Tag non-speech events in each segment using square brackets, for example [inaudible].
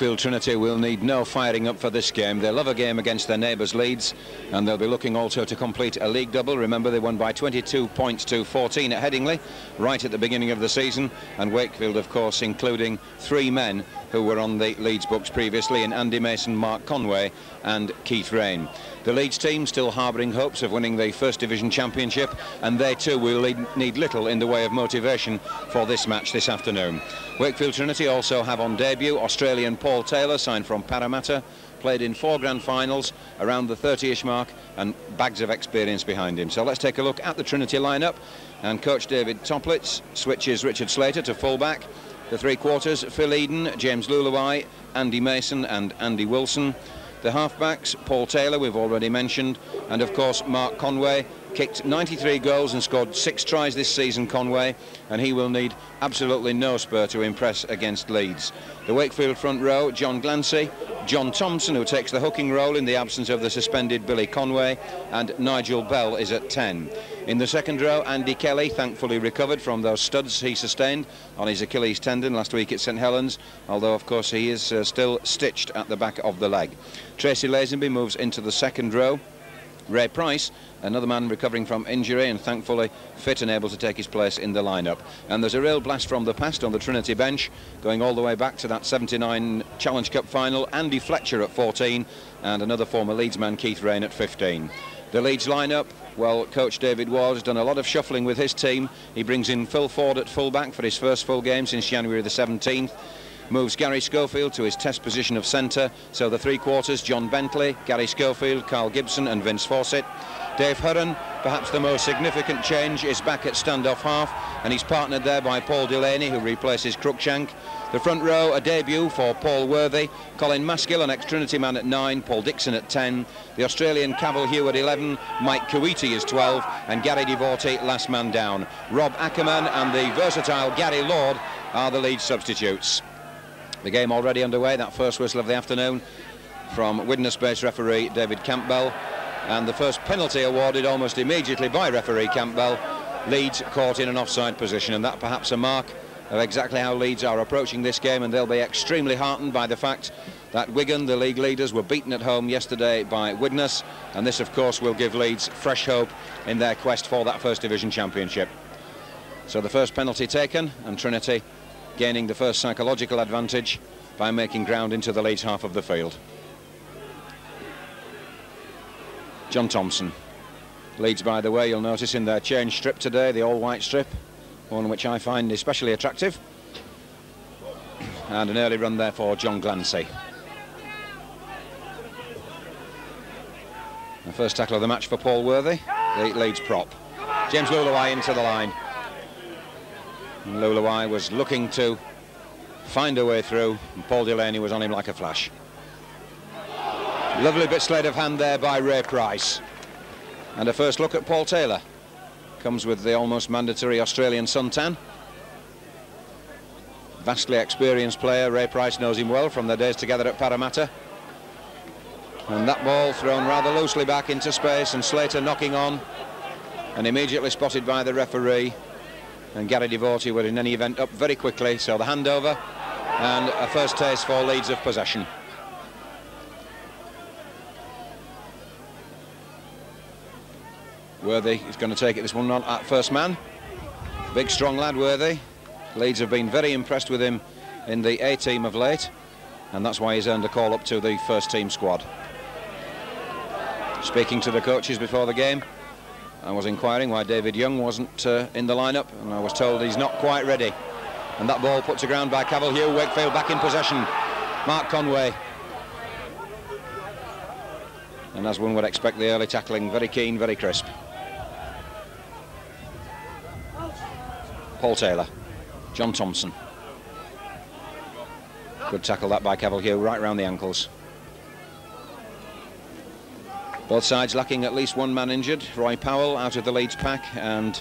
Field Trinity will need no firing up for this game. They love a game against their neighbours Leeds and they'll be looking also to complete a league double. Remember they won by 22 points to 14 at Headingley right at the beginning of the season and Wakefield of course including three men who were on the Leeds books previously in Andy Mason, Mark Conway and Keith Rayne. The Leeds team still harbouring hopes of winning the First Division Championship and they too will need little in the way of motivation for this match this afternoon. Wakefield Trinity also have on debut Australian Paul Taylor, signed from Parramatta, played in four grand finals around the 30-ish mark and bags of experience behind him. So let's take a look at the Trinity lineup and coach David Topliss switches Richard Slater to fullback. The three quarters, Phil Eden, James Leuluai, Andy Mason and Andy Wilson. The halfbacks, Paul Taylor, we've already mentioned, and of course Mark Conway, kicked 93 goals and scored six tries this season, Conway, and he will need absolutely no spur to impress against Leeds. The Wakefield front row, John Glancy, John Thompson, who takes the hooking role in the absence of the suspended Billy Conway, and Nigel Bell is at 10. In the second row, Andy Kelly, thankfully recovered from those studs he sustained on his Achilles tendon last week at St Helens, although of course he is uh, still stitched at the back of the leg. Tracy Lazenby moves into the second row. Ray Price, another man recovering from injury and thankfully fit and able to take his place in the lineup. And there's a real blast from the past on the Trinity bench, going all the way back to that 79 Challenge Cup final. Andy Fletcher at 14 and another former Leeds man, Keith Rayne, at 15. The Leeds lineup, well, coach David Ward has done a lot of shuffling with his team. He brings in Phil Ford at fullback for his first full game since January the 17th moves Gary Schofield to his test position of centre. So the three quarters, John Bentley, Gary Schofield, Carl Gibson and Vince Fawcett. Dave Heron, perhaps the most significant change, is back at standoff half and he's partnered there by Paul Delaney who replaces Cruikshank. The front row, a debut for Paul Worthy, Colin Maskill, an ex-Trinity man at 9, Paul Dixon at 10, the Australian Cavill Heugh at 11, Mike Kuiti is 12 and Gary Divorty last man down. Rob Ackerman and the versatile Gary Lord are the lead substitutes. The game already underway, that first whistle of the afternoon from Widnes-based referee David Campbell. And the first penalty awarded almost immediately by referee Campbell. Leeds caught in an offside position, and that perhaps a mark of exactly how Leeds are approaching this game, and they'll be extremely heartened by the fact that Wigan, the league leaders, were beaten at home yesterday by Widnes, and this, of course, will give Leeds fresh hope in their quest for that First Division Championship. So the first penalty taken, and Trinity gaining the first psychological advantage by making ground into the late half of the field. John Thompson leads, by the way, you'll notice in their change strip today, the all-white strip, one which I find especially attractive. And an early run there for John Glancy. The first tackle of the match for Paul Worthy, the Leeds prop. James Leuluai into the line. Leuluai was looking to find a way through, and Paul Delaney was on him like a flash. Lovely bit sleight of hand there by Ray Price. And a first look at Paul Taylor. Comes with the almost mandatory Australian suntan. Vastly experienced player, Ray Price knows him well from their days together at Parramatta. And that ball thrown rather loosely back into space and Slater knocking on and immediately spotted by the referee and Gary Divorty were in any event up very quickly so the handover and a first taste for Leeds of possession Worthy is going to take it this one on at first man big strong lad Worthy Leeds have been very impressed with him in the A team of late and that's why he's earned a call up to the first team squad speaking to the coaches before the game I was inquiring why David Young wasn't uh, in the lineup, and I was told he's not quite ready. And that ball put to ground by Cavill Heugh, Wakefield back in possession. Mark Conway. And as one would expect, the early tackling, very keen, very crisp. Paul Taylor, John Thompson. Good tackle that by Heugh, right round the ankles. Both sides lacking at least one man injured. Roy Powell out of the Leeds pack and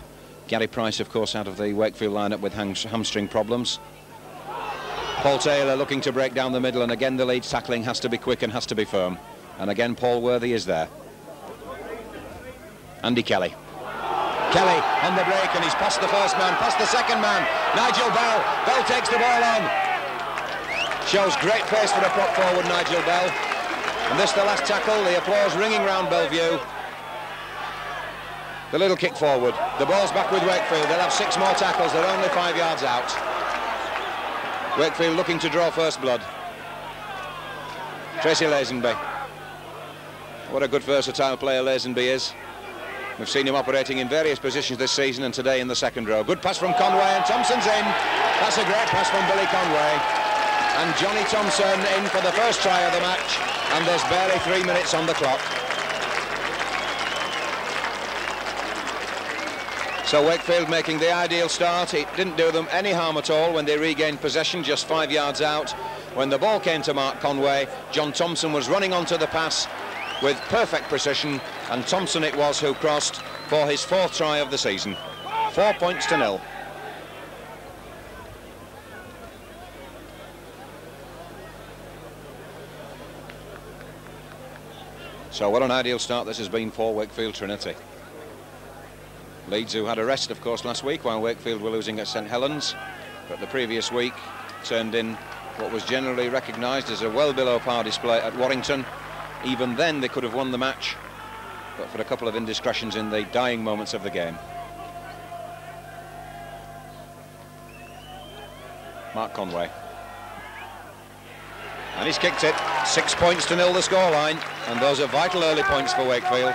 Gary Price, of course, out of the Wakefield lineup with hamstring problems. Paul Taylor looking to break down the middle and again the Leeds tackling has to be quick and has to be firm. And again Paul Worthy is there. Andy Kelly. Kelly on the break and he's past the first man, past the second man. Nigel Bell. Bell takes the ball on. Shows great pace for a prop forward, Nigel Bell. And this the last tackle, the applause ringing round Belle Vue. The little kick forward. The ball's back with Wakefield. They'll have six more tackles. They're only five yards out. Wakefield looking to draw first blood. Tracy Lazenby. What a good versatile player Lazenby is. We've seen him operating in various positions this season and today in the second row. Good pass from Conway and Thompson's in. That's a great pass from Billy Conway. And Johnny Thompson in for the first try of the match. And there's barely three minutes on the clock. So Wakefield making the ideal start. It didn't do them any harm at all when they regained possession just five yards out. When the ball came to Mark Conway, John Thompson was running onto the pass with perfect precision, and Thompson it was who crossed for his fourth try of the season. Four points to nil. So what an ideal start this has been for Wakefield Trinity. Leeds, who had a rest, of course, last week while Wakefield were losing at St Helens, but the previous week turned in what was generally recognised as a well below par display at Warrington. Even then, they could have won the match, but for a couple of indiscretions in the dying moments of the game. Mark Conway. And he's kicked it. Six points to nil the scoreline, and those are vital early points for Wakefield.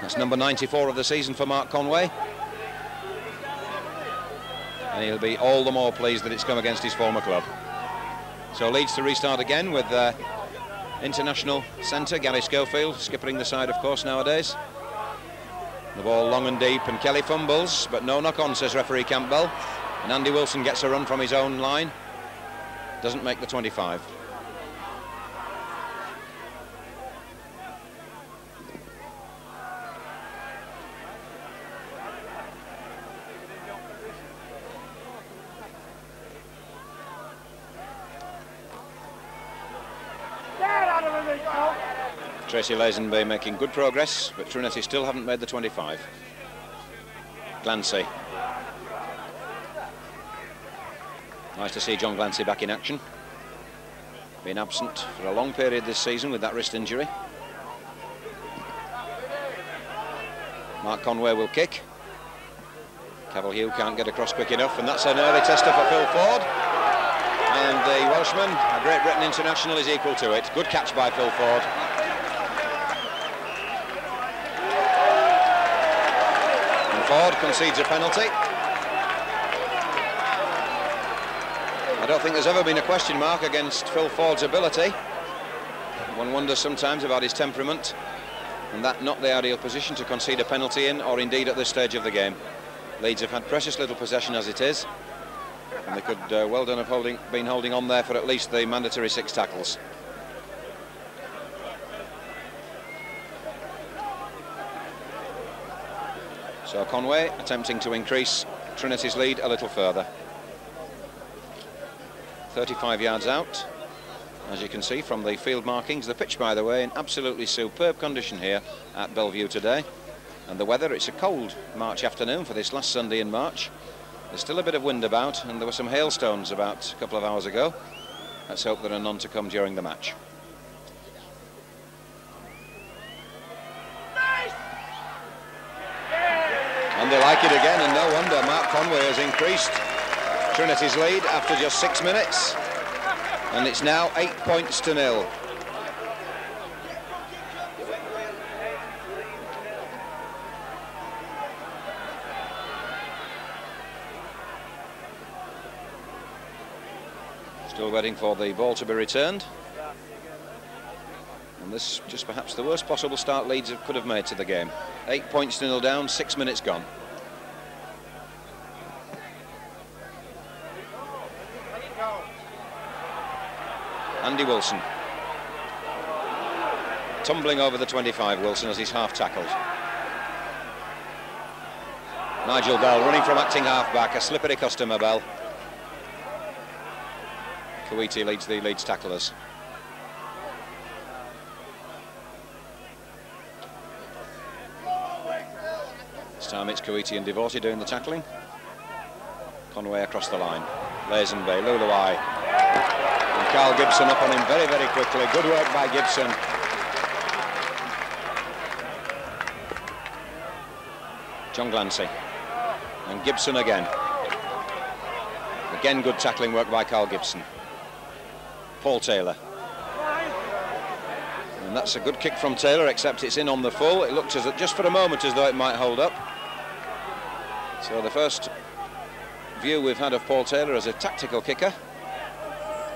That's number 94 of the season for Mark Conway. And he'll be all the more pleased that it's come against his former club. So Leeds to restart again with uh, international centre, Gary Schofield, skippering the side, of course, nowadays. The ball long and deep, and Kelly fumbles, but no knock-on, says referee Campbell. And Andy Wilson gets a run from his own line. Doesn't make the 25. Tracy Lazenby making good progress, but Trinity still haven't made the 25. Glancy. Nice to see John Glancy back in action. Been absent for a long period this season with that wrist injury. Mark Conway will kick. Cavill Heugh can't get across quick enough, and that's an early tester for Phil Ford. And the Welshman, a Great Britain international, is equal to it. Good catch by Phil Ford. Ford concedes a penalty. I don't think there's ever been a question mark against Phil Ford's ability. One wonders sometimes about his temperament and that not the ideal position to concede a penalty in or indeed at this stage of the game. Leeds have had precious little possession as it is and they could uh, well done have holding, been holding on there for at least the mandatory six tackles. So Conway attempting to increase Trinity's lead a little further. 35 yards out, as you can see from the field markings. The pitch, by the way, in absolutely superb condition here at Belle Vue today. And the weather, it's a cold March afternoon for this last Sunday in March. There's still a bit of wind about, and there were some hailstones about a couple of hours ago. Let's hope there are none to come during the match. They like it again, and no wonder Mark Conway has increased Trinity's lead after just six minutes. And it's now eight points to nil. Still waiting for the ball to be returned. And this just perhaps the worst possible start Leeds could have made to the game. Eight points to nil down, six minutes gone. Andy Wilson. Tumbling over the 25, Wilson, as he's half tackled. Nigel Bell running from acting half-back, a slippery customer, Bell. Kuiti leads the Leeds tacklers. This time it's Kuiti and Divorty doing the tackling. Conway across the line. Lazenby, Leuluai. Carl Gibson up on him very, very quickly. Good work by Gibson. John Glancy. And Gibson again. Again, good tackling work by Carl Gibson. Paul Taylor. And that's a good kick from Taylor, except it's in on the full. It looked as just for a moment as though it might hold up. So the first view we've had of Paul Taylor as a tactical kicker.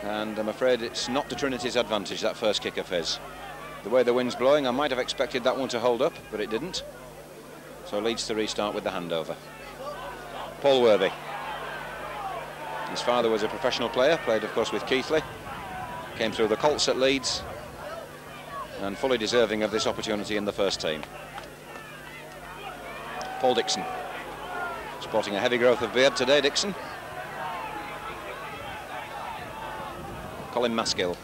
And I'm afraid it's not to Trinity's advantage, that first kick of his. The way the wind's blowing, I might have expected that one to hold up, but it didn't. So Leeds to restart with the handover. Paul Worthy. His father was a professional player, played of course with Keighley. Came through the Colts at Leeds and fully deserving of this opportunity in the first team. Paul Dixon. Sporting a heavy growth of beard today, Dixon. Colin Maskill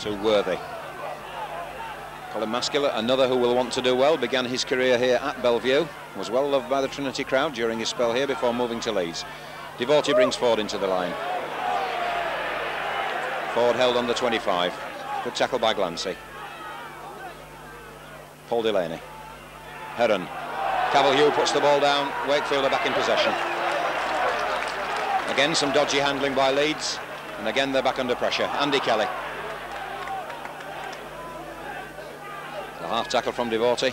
to Worthy. Colin Maskill, another who will want to do well, began his career here at Belle Vue, was well loved by the Trinity crowd during his spell here before moving to Leeds. Divorty brings Ford into the line. Ford held on the 25. Good tackle by Glancy. Paul Delaney. Heron. Cavill puts the ball down. Wakefield are back in possession. Again, some dodgy handling by Leeds. And again, they're back under pressure. Andy Kelly. The half tackle from Divorty.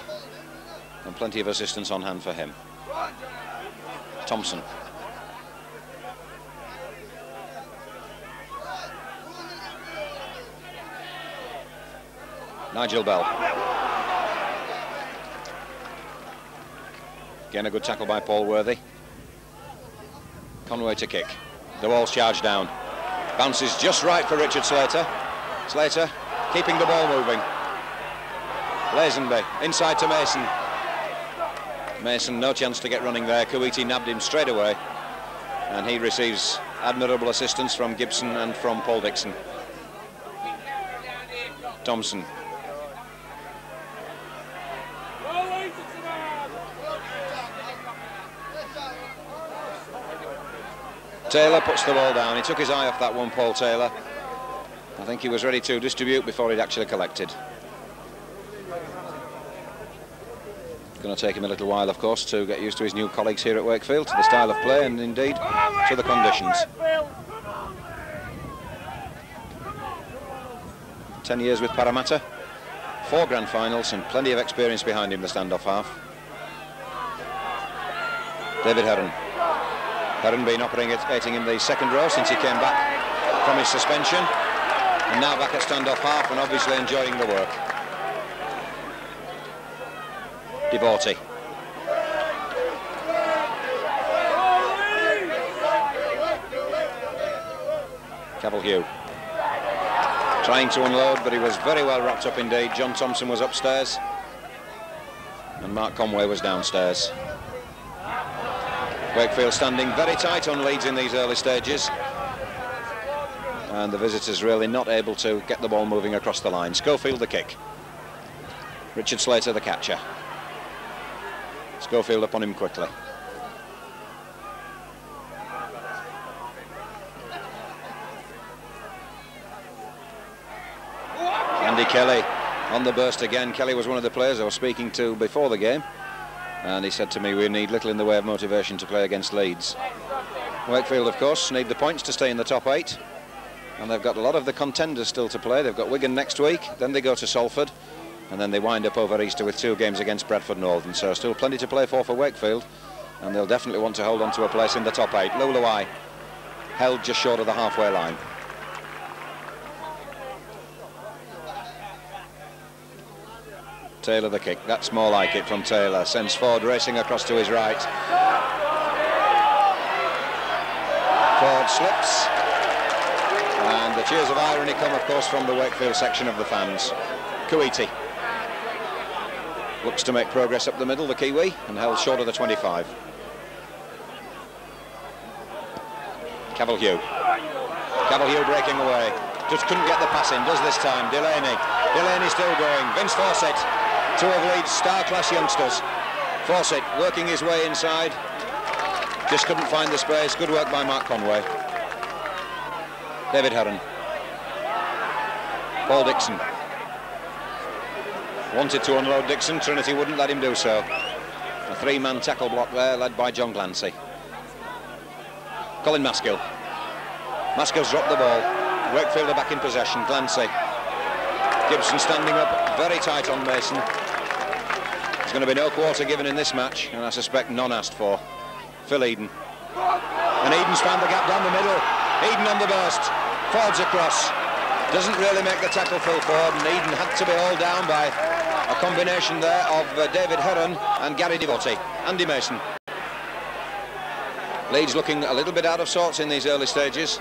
And plenty of assistance on hand for him. Thompson. Nigel Bell. Again, a good tackle by Paul Worthy. Conway to kick. The ball's charged down. Bounces just right for Richard Slater. Slater keeping the ball moving. Lazenby inside to Mason. Mason, no chance to get running there. Kuiti nabbed him straight away. And he receives admirable assistance from Gibson and from Paul Dixon. Thompson Taylor puts the ball down. He took his eye off that one, Paul Taylor. I think he was ready to distribute before he'd actually collected. Going to take him a little while, of course, to get used to his new colleagues here at Wakefield, to the style of play and indeed to the conditions. Ten years with Parramatta, four grand finals and plenty of experience behind him, the standoff half. David Heron. Heron been operating in the second row since he came back from his suspension and now back at standoff half and obviously enjoying the work. Divorty. Cavill trying to unload but he was very well wrapped up indeed. John Thompson was upstairs and Mark Conway was downstairs. Wakefield standing very tight on Leeds in these early stages. And the visitors really not able to get the ball moving across the line. Schofield the kick. Richard Slater the catcher. Schofield upon him quickly. Andy Kelly on the burst again. Kelly was one of the players I was speaking to before the game and he said to me we need little in the way of motivation to play against Leeds. Wakefield of course need the points to stay in the top eight and they've got a lot of the contenders still to play. They've got Wigan next week, then they go to Salford and then they wind up over Easter with two games against Bradford Northern so still plenty to play for for Wakefield and they'll definitely want to hold on to a place in the top eight. Leuluai held just short of the halfway line. Taylor the kick. That's more like it from Taylor. Sends Ford racing across to his right. Ford slips. And the cheers of irony come, of course, from the Wakefield section of the fans. Kuiti looks to make progress up the middle, the Kiwi, and held short of the 25. Cavill-Heugh. Cavill-Heugh breaking away. Just couldn't get the pass in, does this time. Delaney. Delaney still going. Vince Fawcett two of Leeds' star-class youngsters. Fawcett working his way inside. Just couldn't find the space. Good work by Mark Conway. David Heron. Paul Dixon. Wanted to unload Dixon, Trinity wouldn't let him do so. A three-man tackle block there, led by John Glancy. Colin Maskill. Maskill's dropped the ball. Wakefield are back in possession. Glancy. Gibson standing up, very tight on Mason. There's going to be no quarter given in this match, and I suspect none asked for. Phil Eden. And Eden's found the gap down the middle. Eden on the burst. Ford's across. Doesn't really make the tackle Phil Ford, and Eden had to be hauled down by a combination there of uh, David Heron and Gary Divorty. Andy Mason. Leeds looking a little bit out of sorts in these early stages.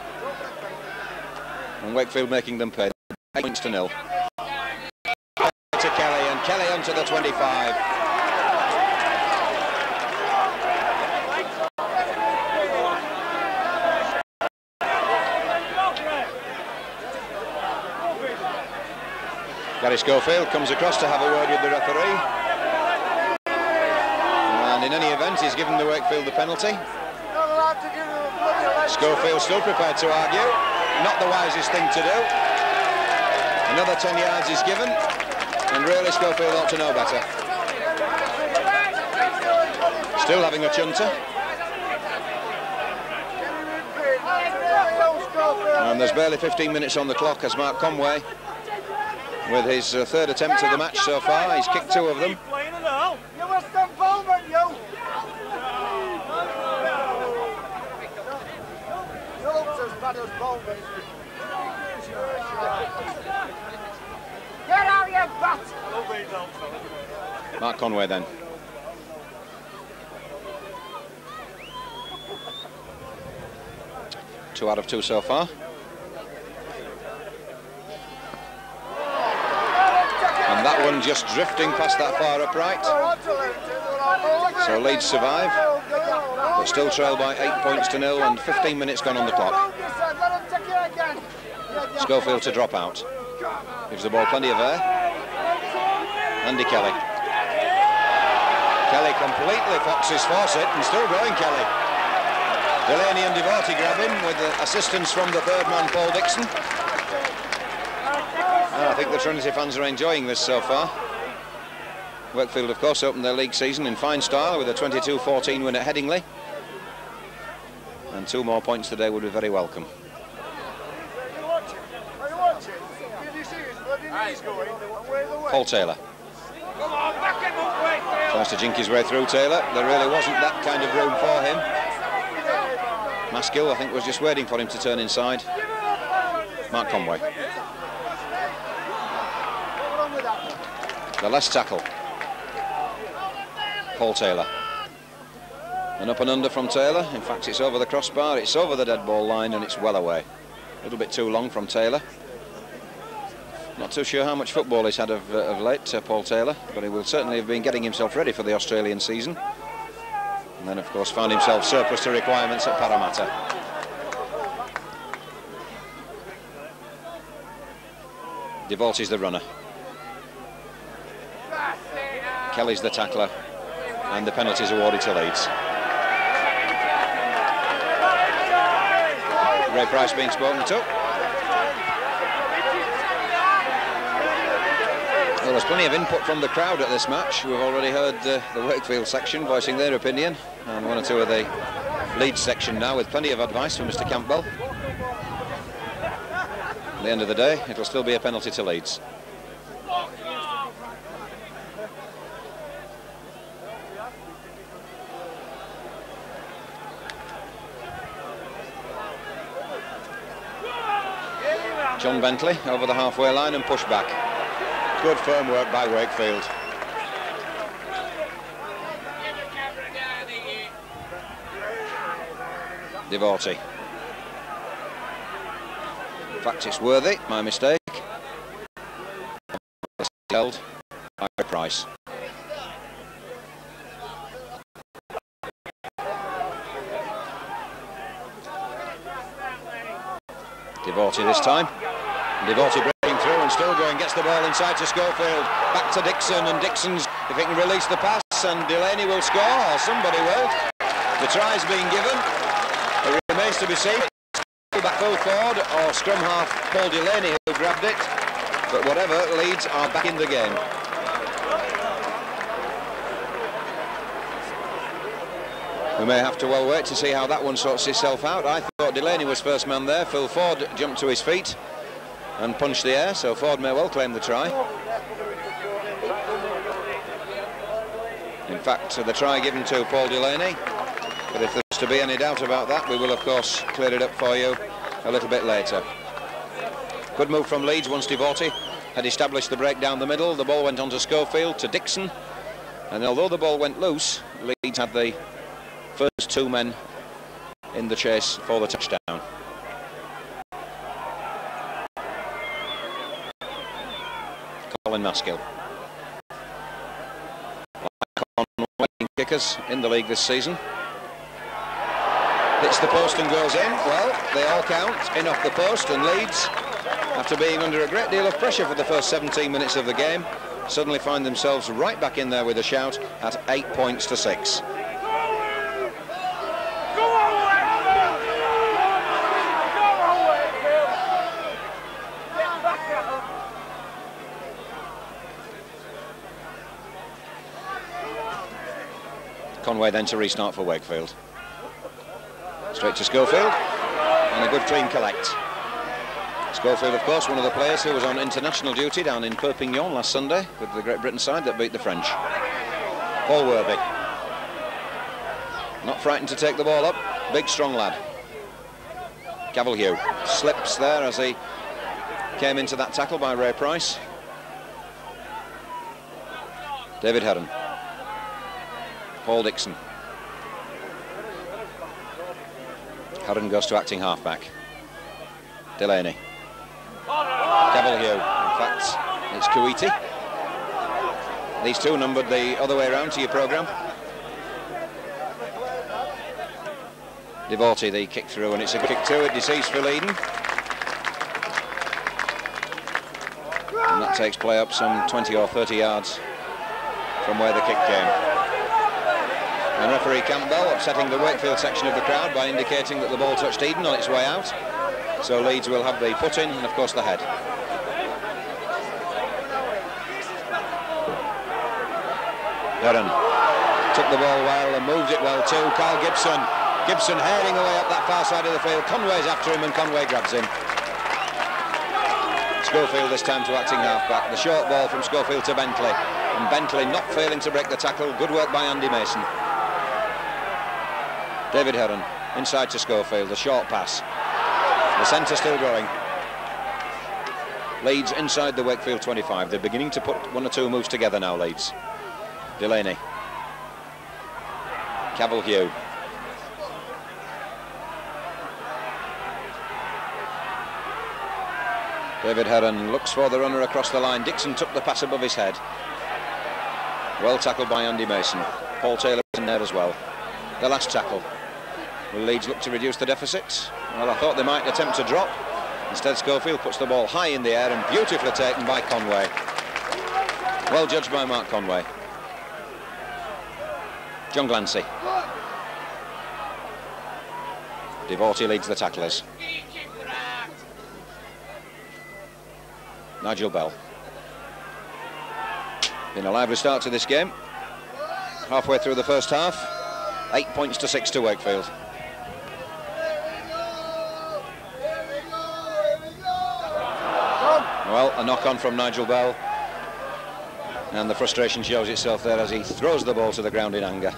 And Wakefield making them pay. Eight points to nil. To Kelly, and Kelly onto the 25. Gary Schofield comes across to have a word with the referee. And in any event, he's given the Wakefield the penalty. Schofield still prepared to argue. Not the wisest thing to do. Another 10 yards is given. And really, Schofield ought to know better. Still having a chunter. And there's barely 15 minutes on the clock as Mark Conway with his uh, third attempt of the match so far. He's kicked two of them. Mark Conway then. Two out of two so far. And that one just drifting past that far upright. So Leeds survive, but still trail by eight points to nil and 15 minutes gone on the clock. Schofield to drop out. Gives the ball plenty of air. Andy Kelly. Kelly completely foxes Fawcett and still going Kelly. Delaney and Divorty grab him with assistance from the third man Paul Dixon. Ah, I think the Trinity fans are enjoying this so far. Wakefield, of course, opened their league season in fine style with a 22-14 win at Headingley. And two more points today would be very welcome. Paul Taylor. Tries to jink his way through Taylor. There really wasn't that kind of room for him. Maskill, I think, was just waiting for him to turn inside. Mark Conway. The last tackle. Paul Taylor. And up and under from Taylor. In fact, it's over the crossbar, it's over the dead ball line, and it's well away. A little bit too long from Taylor. Not too sure how much football he's had of, uh, of late, uh, Paul Taylor, but he will certainly have been getting himself ready for the Australian season. And then, of course, found himself surplus to requirements at Parramatta. Divorty's the runner. Kelly's the tackler, and the penalty is awarded to Leeds. Ray Price being spoken to. Well, there's plenty of input from the crowd at this match. We've already heard uh, the Wakefield section voicing their opinion, and one or two of the Leeds section now with plenty of advice from Mr Campbell. At the end of the day, it'll still be a penalty to Leeds. John Bentley over the halfway line and push back. Good firm work by Wakefield. Divorty. In fact, it's worthy, my mistake. Held by Price. Divorty this time. Divorty breaking through and still going, gets the ball inside to Schofield. Back to Dixon, and Dixon's, if he can release the pass, and Delaney will score, or somebody will. The try's being given. It remains to be seen. Back Phil Ford or scrum half Paul Delaney who grabbed it. But whatever, Leeds are back in the game. We may have to well wait to see how that one sorts itself out. I thought Delaney was first man there. Phil Ford jumped to his feet and punched the air, so Ford may well claim the try. In fact, the try given to Paul Delaney. But if there's to be any doubt about that, we will, of course, clear it up for you a little bit later. Good move from Leeds once Divorty had established the break down the middle. The ball went on to Schofield, to Dixon. And although the ball went loose, Leeds had the first two men in the chase for the touchdown. Colin Maskill. kickers in the league this season. Hits the post and goes in. Well, they all count in off the post and Leeds. after being under a great deal of pressure for the first 17 minutes of the game, suddenly find themselves right back in there with a shout at eight points to six. Conway then to restart for Wakefield. Straight to Schofield, and a good clean collect. Schofield, of course, one of the players who was on international duty down in Perpignan last Sunday with the Great Britain side that beat the French. Paul Worthy. Not frightened to take the ball up. Big, strong lad. Cavill Heugh slips there as he came into that tackle by Ray Price. David Heron. Paul Dixon. Heron goes to acting halfback. Delaney. Cavill Heugh. In fact, it's Kuiti. These two numbered the other way around to your programme. Divorty, the kick through, and it's a kick to it, deceased for Leiden. And that takes play up some 20 or 30 yards from where the kick came. And referee Campbell upsetting the Wakefield section of the crowd by indicating that the ball touched Eden on its way out. So Leeds will have the put in and of course the head. Heron took the ball well and moved it well too. Carl Gibson. Gibson hairing away up that far side of the field. Conway's after him and Conway grabs him. Schofield this time to acting halfback. The short ball from Schofield to Bentley. And Bentley not failing to break the tackle. Good work by Andy Mason. David Heron inside to Schofield, a short pass. The centre still going. Leeds inside the Wakefield 25. They're beginning to put one or two moves together now, Leeds. Delaney. Cavill Heugh. David Heron looks for the runner across the line. Dixon took the pass above his head. Well tackled by Andy Mason. Paul Taylor in there as well. The last tackle. Will Leeds look to reduce the deficit? Well, I thought they might attempt to drop. Instead, Schofield puts the ball high in the air and beautifully taken by Conway. Well judged by Mark Conway. John Glancy. Divorty leads the tacklers. Nigel Bell. Been a lively start to this game. Halfway through the first half. Eight points to six to Wakefield. Well, a knock-on from Nigel Bell. And the frustration shows itself there as he throws the ball to the ground in anger.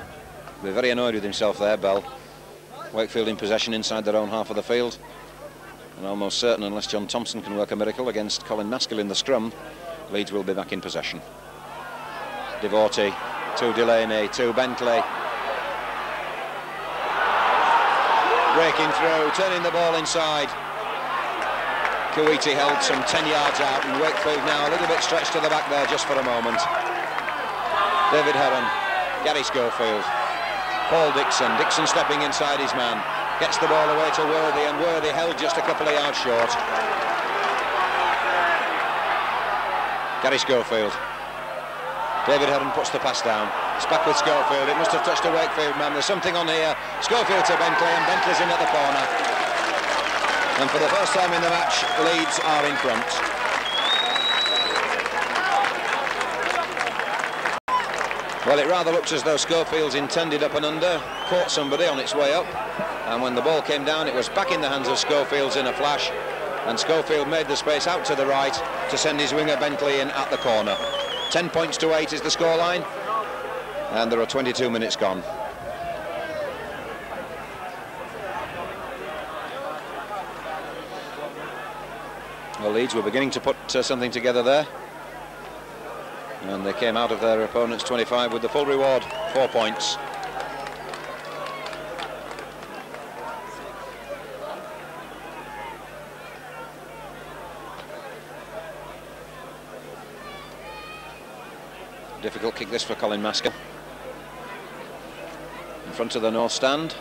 We're very annoyed with himself there, Bell. Wakefield in possession inside their own half of the field. And almost certain, unless John Thompson can work a miracle against Colin Maskill in the scrum, Leeds will be back in possession. Divorty, to Delaney, to Bentley. Breaking through, turning the ball inside. Kuiti held some 10 yards out and Wakefield now a little bit stretched to the back there just for a moment. David Heron, Gary Schofield, Paul Dixon, Dixon stepping inside his man, gets the ball away to Worthy and Worthy held just a couple of yards short. Gary Schofield. David Heron puts the pass down. It's back with Schofield. It must have touched a Wakefield man. There's something on here. Schofield to Bentley and Bentley's in at the corner. And for the first time in the match, Leeds are in front. Well, it rather looks as though Schofield's intended up and under, caught somebody on its way up, and when the ball came down, it was back in the hands of Schofield's in a flash, and Schofield made the space out to the right to send his winger Bentley in at the corner. 10 points to 8 is the scoreline, and there are 22 minutes gone. Well, Leeds were beginning to put uh, something together there. And they came out of their opponent's 25 with the full reward, four points. Difficult kick this for Colin Maskill. In front of the north stand.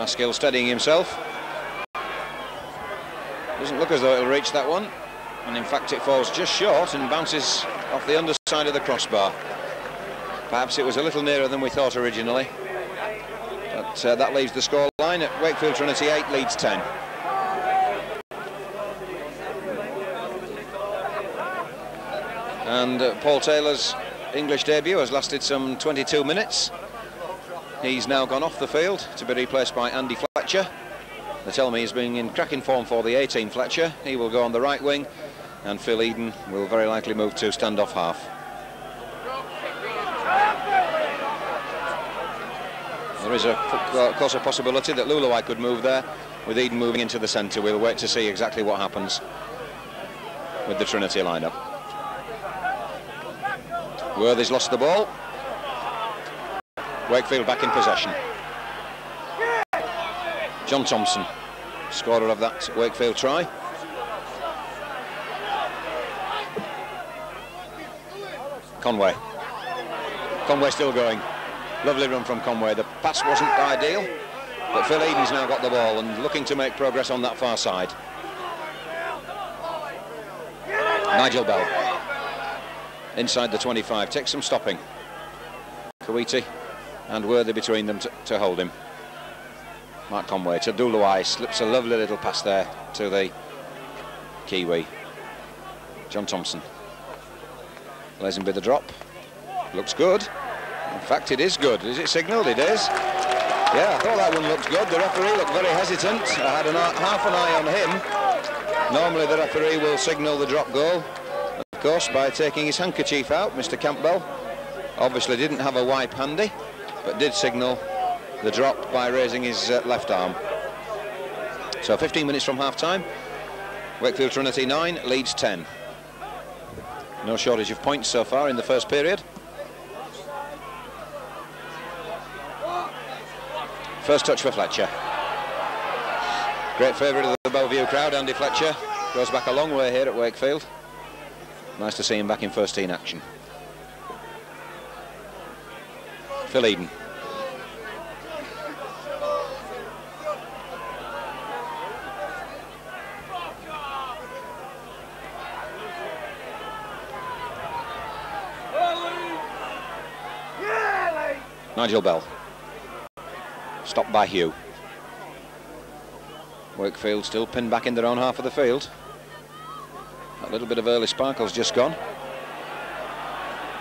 Maskill steadying himself. Doesn't look as though it'll reach that one. And in fact it falls just short and bounces off the underside of the crossbar. Perhaps it was a little nearer than we thought originally. But uh, that leaves the score line at Wakefield Trinity 8, Leeds 10. And uh, Paul Taylor's English debut has lasted some 22 minutes. He's now gone off the field to be replaced by Andy Fletcher. They tell me he's been in cracking form for the 18 Fletcher. He will go on the right wing and Phil Eden will very likely move to stand-off half. There is, a, of course, a possibility that Leuluai could move there with Eden moving into the centre. We'll wait to see exactly what happens with the Trinity lineup. Worthy's lost the ball. Wakefield back in possession. John Thompson, scorer of that Wakefield try. Conway. Conway still going. Lovely run from Conway. The pass wasn't ideal, but Phil Eden's now got the ball and looking to make progress on that far side. Nigel Bell. Inside the 25. Takes some stopping. Kuiti and Worthy between them to, to hold him. Mark Conway to Leuluai, slips a lovely little pass there to the Kiwi. John Thompson. Lays him with the drop. Looks good. In fact, it is good. Is it signalled? It is. Yeah, I thought that one looked good. The referee looked very hesitant. I had an, half an eye on him. Normally the referee will signal the drop goal, of course, by taking his handkerchief out. Mr Campbell obviously didn't have a wipe handy but did signal the drop by raising his uh, left arm. So 15 minutes from half-time. Wakefield Trinity 9, Leeds 10. No shortage of points so far in the first period. First touch for Fletcher. Great favourite of the Belle Vue crowd, Andy Fletcher. Goes back a long way here at Wakefield. Nice to see him back in first team action. Phil Eden. Nigel Bell. Stopped by Heugh. Wakefield still pinned back in their own half of the field. A little bit of early sparkles just gone.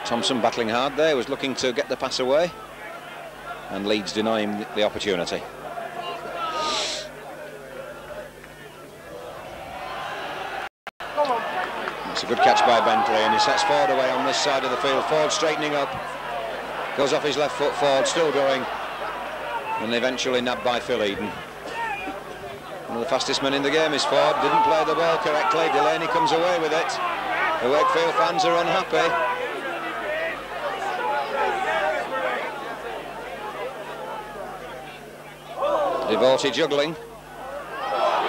Thompson battling hard there, was looking to get the pass away. And Leeds denying the opportunity. It's a good catch by Bentley and he sets Ford away on this side of the field. Ford straightening up. Goes off his left foot forward, still going. And eventually nabbed by Phil Eden. One of the fastest men in the game is Ford. Didn't play the ball correctly. Delaney comes away with it. The Wakefield fans are unhappy. Divorty juggling.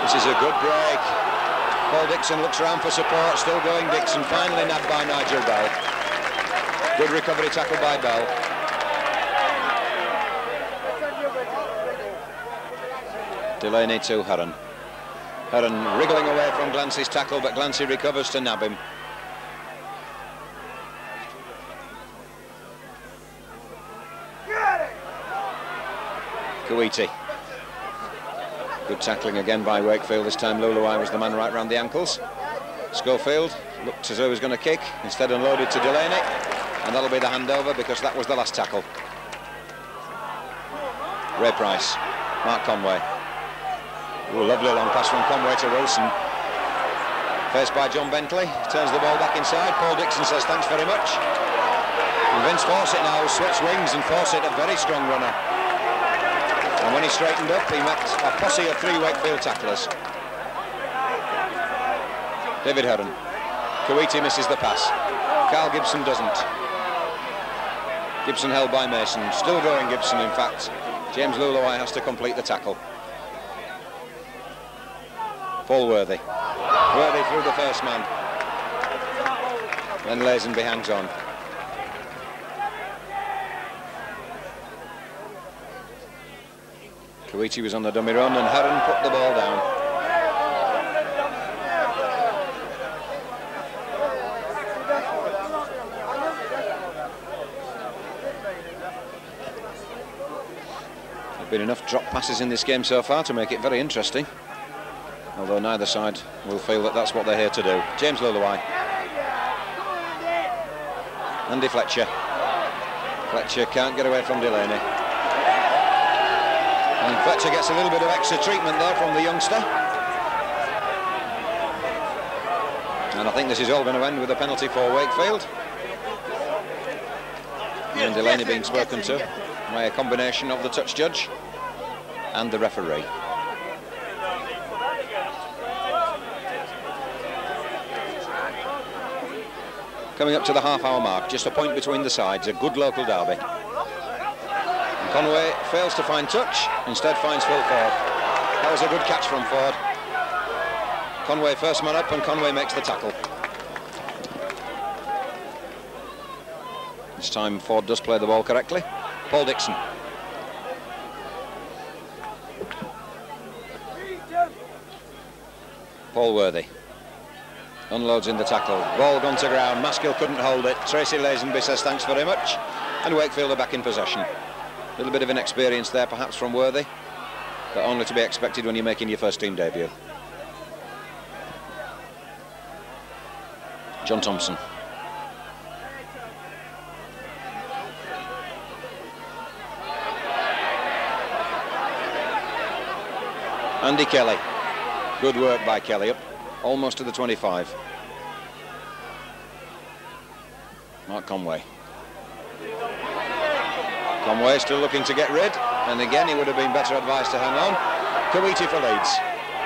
This is a good break. Paul Dixon looks around for support, still going Dixon, finally nabbed by Nigel Bell. Good recovery tackle by Bell. Delaney to Heron. Heron wriggling away from Glancy's tackle, but Glancy recovers to nab him. Kuiti. Good tackling again by Wakefield. This time Leuluai was the man right round the ankles. Schofield looked as though he was going to kick. Instead unloaded to Delaney. And that'll be the handover because that was the last tackle. Ray Price. Mark Conway. Ooh, lovely long pass from Conway to Wilson. Faced by John Bentley. Turns the ball back inside. Paul Dixon says thanks very much. And Vince Fawcett now switch wings and Fawcett a very strong runner. And when he straightened up, he met a posse of three Wakefield tacklers. David Heron. Kuiti misses the pass. Carl Gibson doesn't. Gibson held by Mason. Still going Gibson, in fact. James Leuluai has to complete the tackle. Paul Worthy. Worthy through the first man. Then Lazenby hangs on. Kuiti was on the dummy run and Heron put the ball down. Been enough drop passes in this game so far to make it very interesting. Although neither side will feel that that's what they're here to do. James Leuluai. Andy Fletcher. Fletcher can't get away from Delaney. And Fletcher gets a little bit of extra treatment there from the youngster. And I think this is all going to end with a penalty for Wakefield. And Delaney being spoken to by a combination of the touch judge and the referee. Coming up to the half hour mark, just a point between the sides, a good local derby. Conway fails to find touch, instead finds Phil Ford. That was a good catch from Ford. Conway first man up and Conway makes the tackle. This time Ford does play the ball correctly. Paul Dixon. Paul Worthy. Unloads in the tackle. Ball gone to ground. Maskill couldn't hold it. Tracy Lazenby says thanks very much. And Wakefield are back in possession. Little bit of inexperience there perhaps from Worthy, but only to be expected when you're making your first team debut. John Thompson. Andy Kelly. Good work by Kelly up almost to the 25. Mark Conway. Conway still looking to get rid, and again he would have been better advised to hang on. Kuiti for Leeds.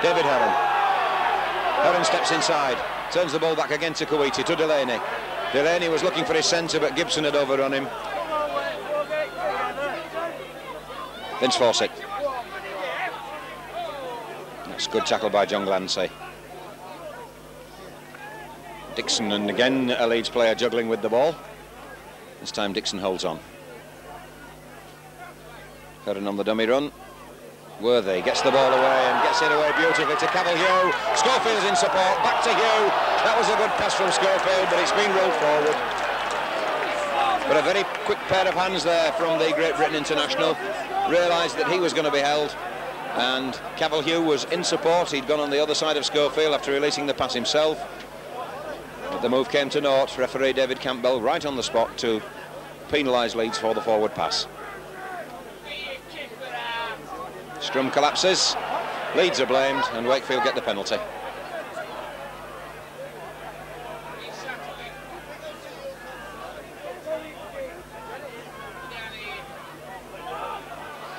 David Heron. Heron steps inside, turns the ball back again to Kuiti, to Delaney. Delaney was looking for his centre, but Gibson had overrun him. Vince Fawcett. That's good tackle by John Glancy. Dixon, and again a Leeds player juggling with the ball. This time Dixon holds on. Heron on the dummy run. Worthy gets the ball away and gets it away beautifully to Cavill Heugh. Schofield's in support, back to Heugh. That was a good pass from Schofield, but it's been rolled forward. But a very quick pair of hands there from the Great Britain International. Realised that he was going to be held. And Cavill Heugh was in support. He'd gone on the other side of Schofield after releasing the pass himself. But the move came to naught. Referee David Campbell right on the spot to penalise Leeds for the forward pass. Scrum collapses. Leeds are blamed and Wakefield get the penalty.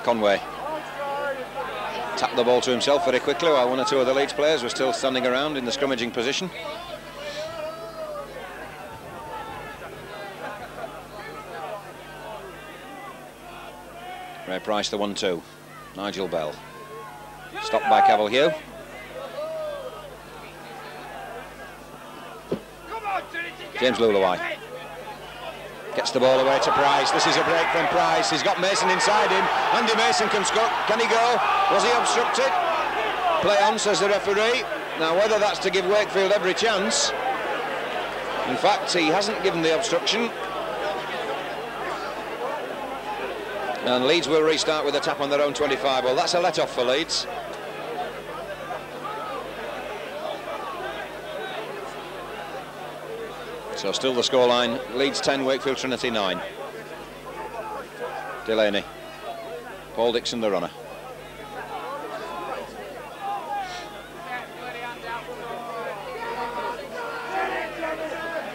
Conway tapped the ball to himself very quickly while one or two of the Leeds players were still standing around in the scrummaging position. Ray Price the 1-2. Nigel Bell. Stopped by Cavill Heugh. James Leuluai. Gets the ball away to Price. This is a break from Price. He's got Mason inside him. Andy Mason can score. Can he go? Was he obstructed? Play on, says the referee. Now, whether that's to give Wakefield every chance. In fact, he hasn't given the obstruction. And Leeds will restart with a tap on their own 25. Well, that's a let-off for Leeds. So still the scoreline, Leeds 10, Wakefield Trinity 9. Delaney. Paul Dixon the runner.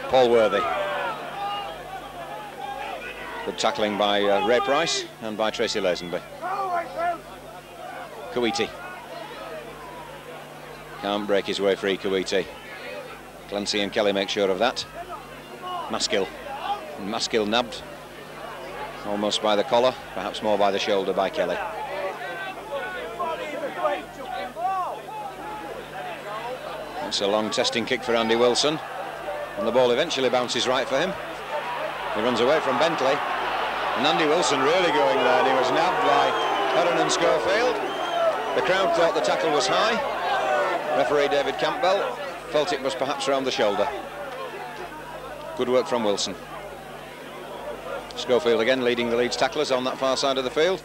Paul Worthy. Good tackling by uh, Ray Price and by Tracy Lazenby. Kuiti. Can't break his way free, Kuiti. Glancy and Kelly make sure of that. Maskill. Maskill nabbed. Almost by the collar, perhaps more by the shoulder by Kelly. It's a long testing kick for Andy Wilson. And the ball eventually bounces right for him. He runs away from Bentley. And Andy Wilson really going there. And he was nabbed by Heron and Schofield. The crowd thought the tackle was high. Referee David Campbell felt it was perhaps around the shoulder. Good work from Wilson. Schofield again leading the Leeds tacklers on that far side of the field.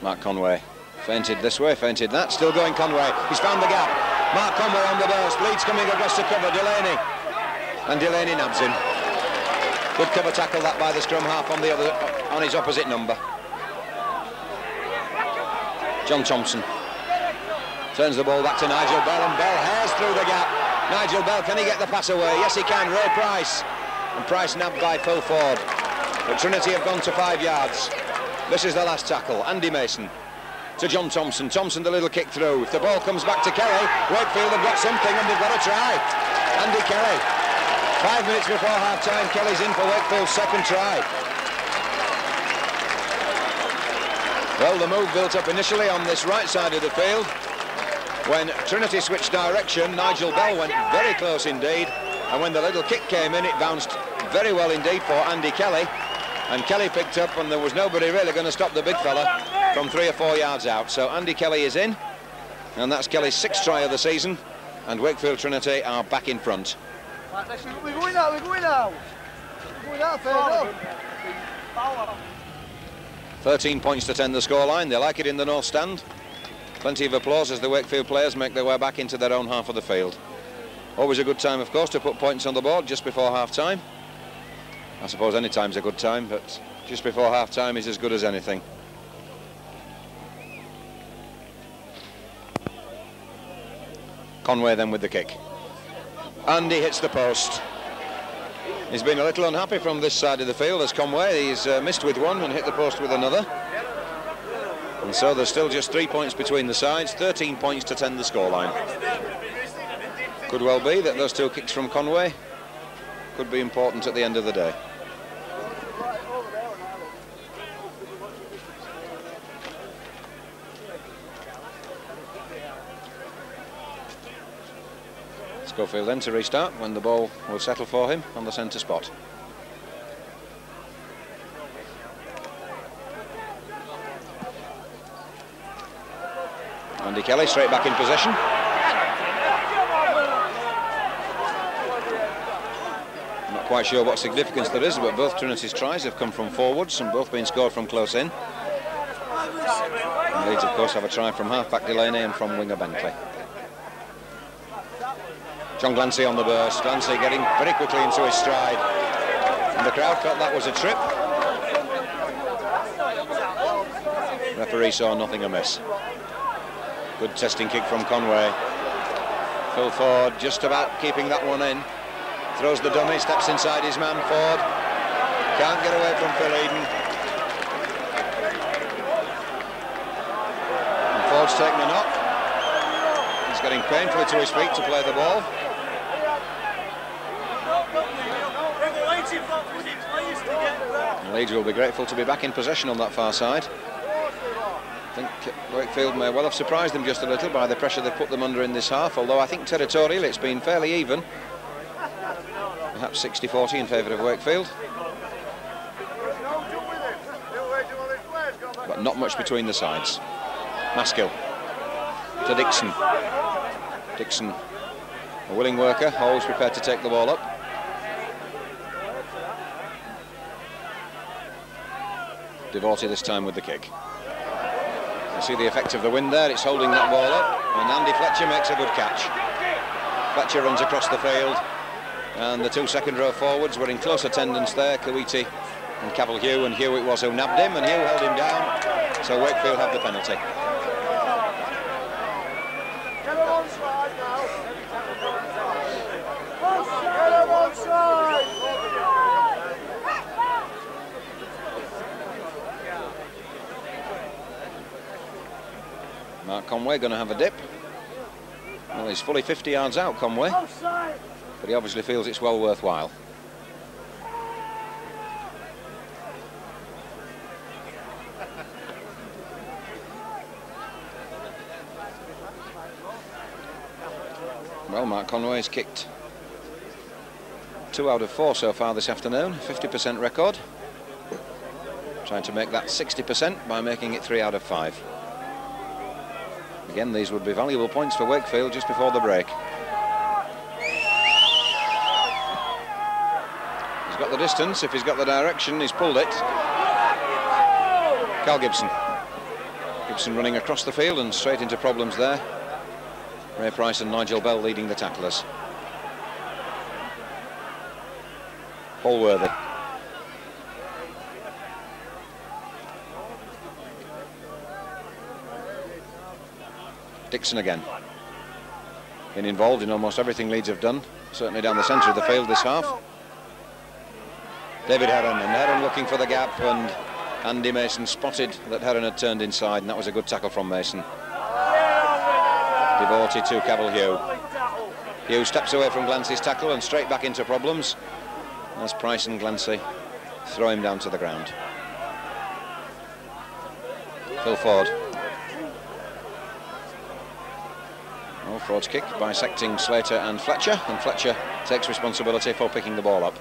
Mark Conway feinted this way, feinted that. Still going Conway. He's found the gap. Mark Conway on the burst. Leeds coming across to cover. Delaney. And Delaney nabs him. Good cover tackle that by the scrum half on the other on his opposite number. John Thompson turns the ball back to Nigel Bell and Bell hares through the gap. Nigel Bell, can he get the pass away? Yes, he can. Ray Price. And Price nabbed by Phil Ford. But Trinity have gone to five yards. This is the last tackle. Andy Mason to John Thompson. Thompson the little kick through. If the ball comes back to Kelly, Wakefield have got something and they've got to try. Andy Kelly. Five minutes before half time, Kelly's in for Wakefield's second try. Well, the move built up initially on this right side of the field. When Trinity switched direction, Nigel Bell went very close indeed. And when the little kick came in, it bounced very well indeed for Andy Kelly and Kelly picked up and there was nobody really going to stop the big fella from three or four yards out. So Andy Kelly is in and that's Kelly's sixth try of the season and Wakefield Trinity are back in front. We're going now, we're going now. We're going out. 13 points to 10 the scoreline. They like it in the north stand. Plenty of applause as the Wakefield players make their way back into their own half of the field. Always a good time, of course, to put points on the board just before half-time. I suppose any time's a good time, but just before half-time is as good as anything. Conway then with the kick. And he hits the post. He's been a little unhappy from this side of the field as Conway. He's uh, missed with one and hit the post with another. And so there's still just three points between the sides, 13 points to 10 the scoreline. Could well be that those two kicks from Conway could be important at the end of the day. Schofield then to restart when the ball will settle for him on the centre spot. Andy Kelly straight back in possession. Not quite sure what significance there is, but both Trinity's tries have come from forwards and both been scored from close in. Leeds, of course, have a try from half-back Delaney and from winger Bentley. John Glancy on the burst. Glancy getting very quickly into his stride. And the crowd felt that was a trip. Referee saw nothing amiss. Good testing kick from Conway. Phil Ford just about keeping that one in. Throws the dummy, steps inside his man, Ford. Can't get away from Phil Eden. And Ford's taken a knock. He's getting painfully to his feet to play the ball. Leeds will be grateful to be back in possession on that far side. I think Wakefield may well have surprised them just a little by the pressure they've put them under in this half, although I think territorially it's been fairly even. Perhaps 60-40 in favour of Wakefield. But not much between the sides. Maskill to Dixon. Dixon, a willing worker, always prepared to take the ball up. Divorty this time with the kick. You see the effect of the wind there, it's holding that ball up, and Andy Fletcher makes a good catch. Fletcher runs across the field, and the two second row forwards were in close attendance there, Kuiti and Cavill Heugh, and Heugh it was who nabbed him, and Heugh held him down, so Wakefield have the penalty. Mark Conway going to have a dip. Well, he's fully 50 yards out, Conway. But he obviously feels it's well worthwhile. Well, Mark Conway's kicked two out of four so far this afternoon, 50% record. Trying to make that 60% by making it three out of five. Again, these would be valuable points for Wakefield just before the break. He's got the distance. If he's got the direction, he's pulled it. Carl Gibson. Gibson running across the field and straight into problems there. Ray Price and Nigel Bell leading the tacklers. Allworthy. Dixon again. Been involved in almost everything Leeds have done, certainly down the centre of the field this half. David Heron, and Heron looking for the gap, and Andy Mason spotted that Heron had turned inside, and that was a good tackle from Mason. Divorty to Cavill Heugh. Heugh steps away from Glancy's tackle and straight back into problems as Price and Glancy throw him down to the ground. Phil Ford. Oh, Ford's kick bisecting Slater and Fletcher, and Fletcher takes responsibility for picking the ball up.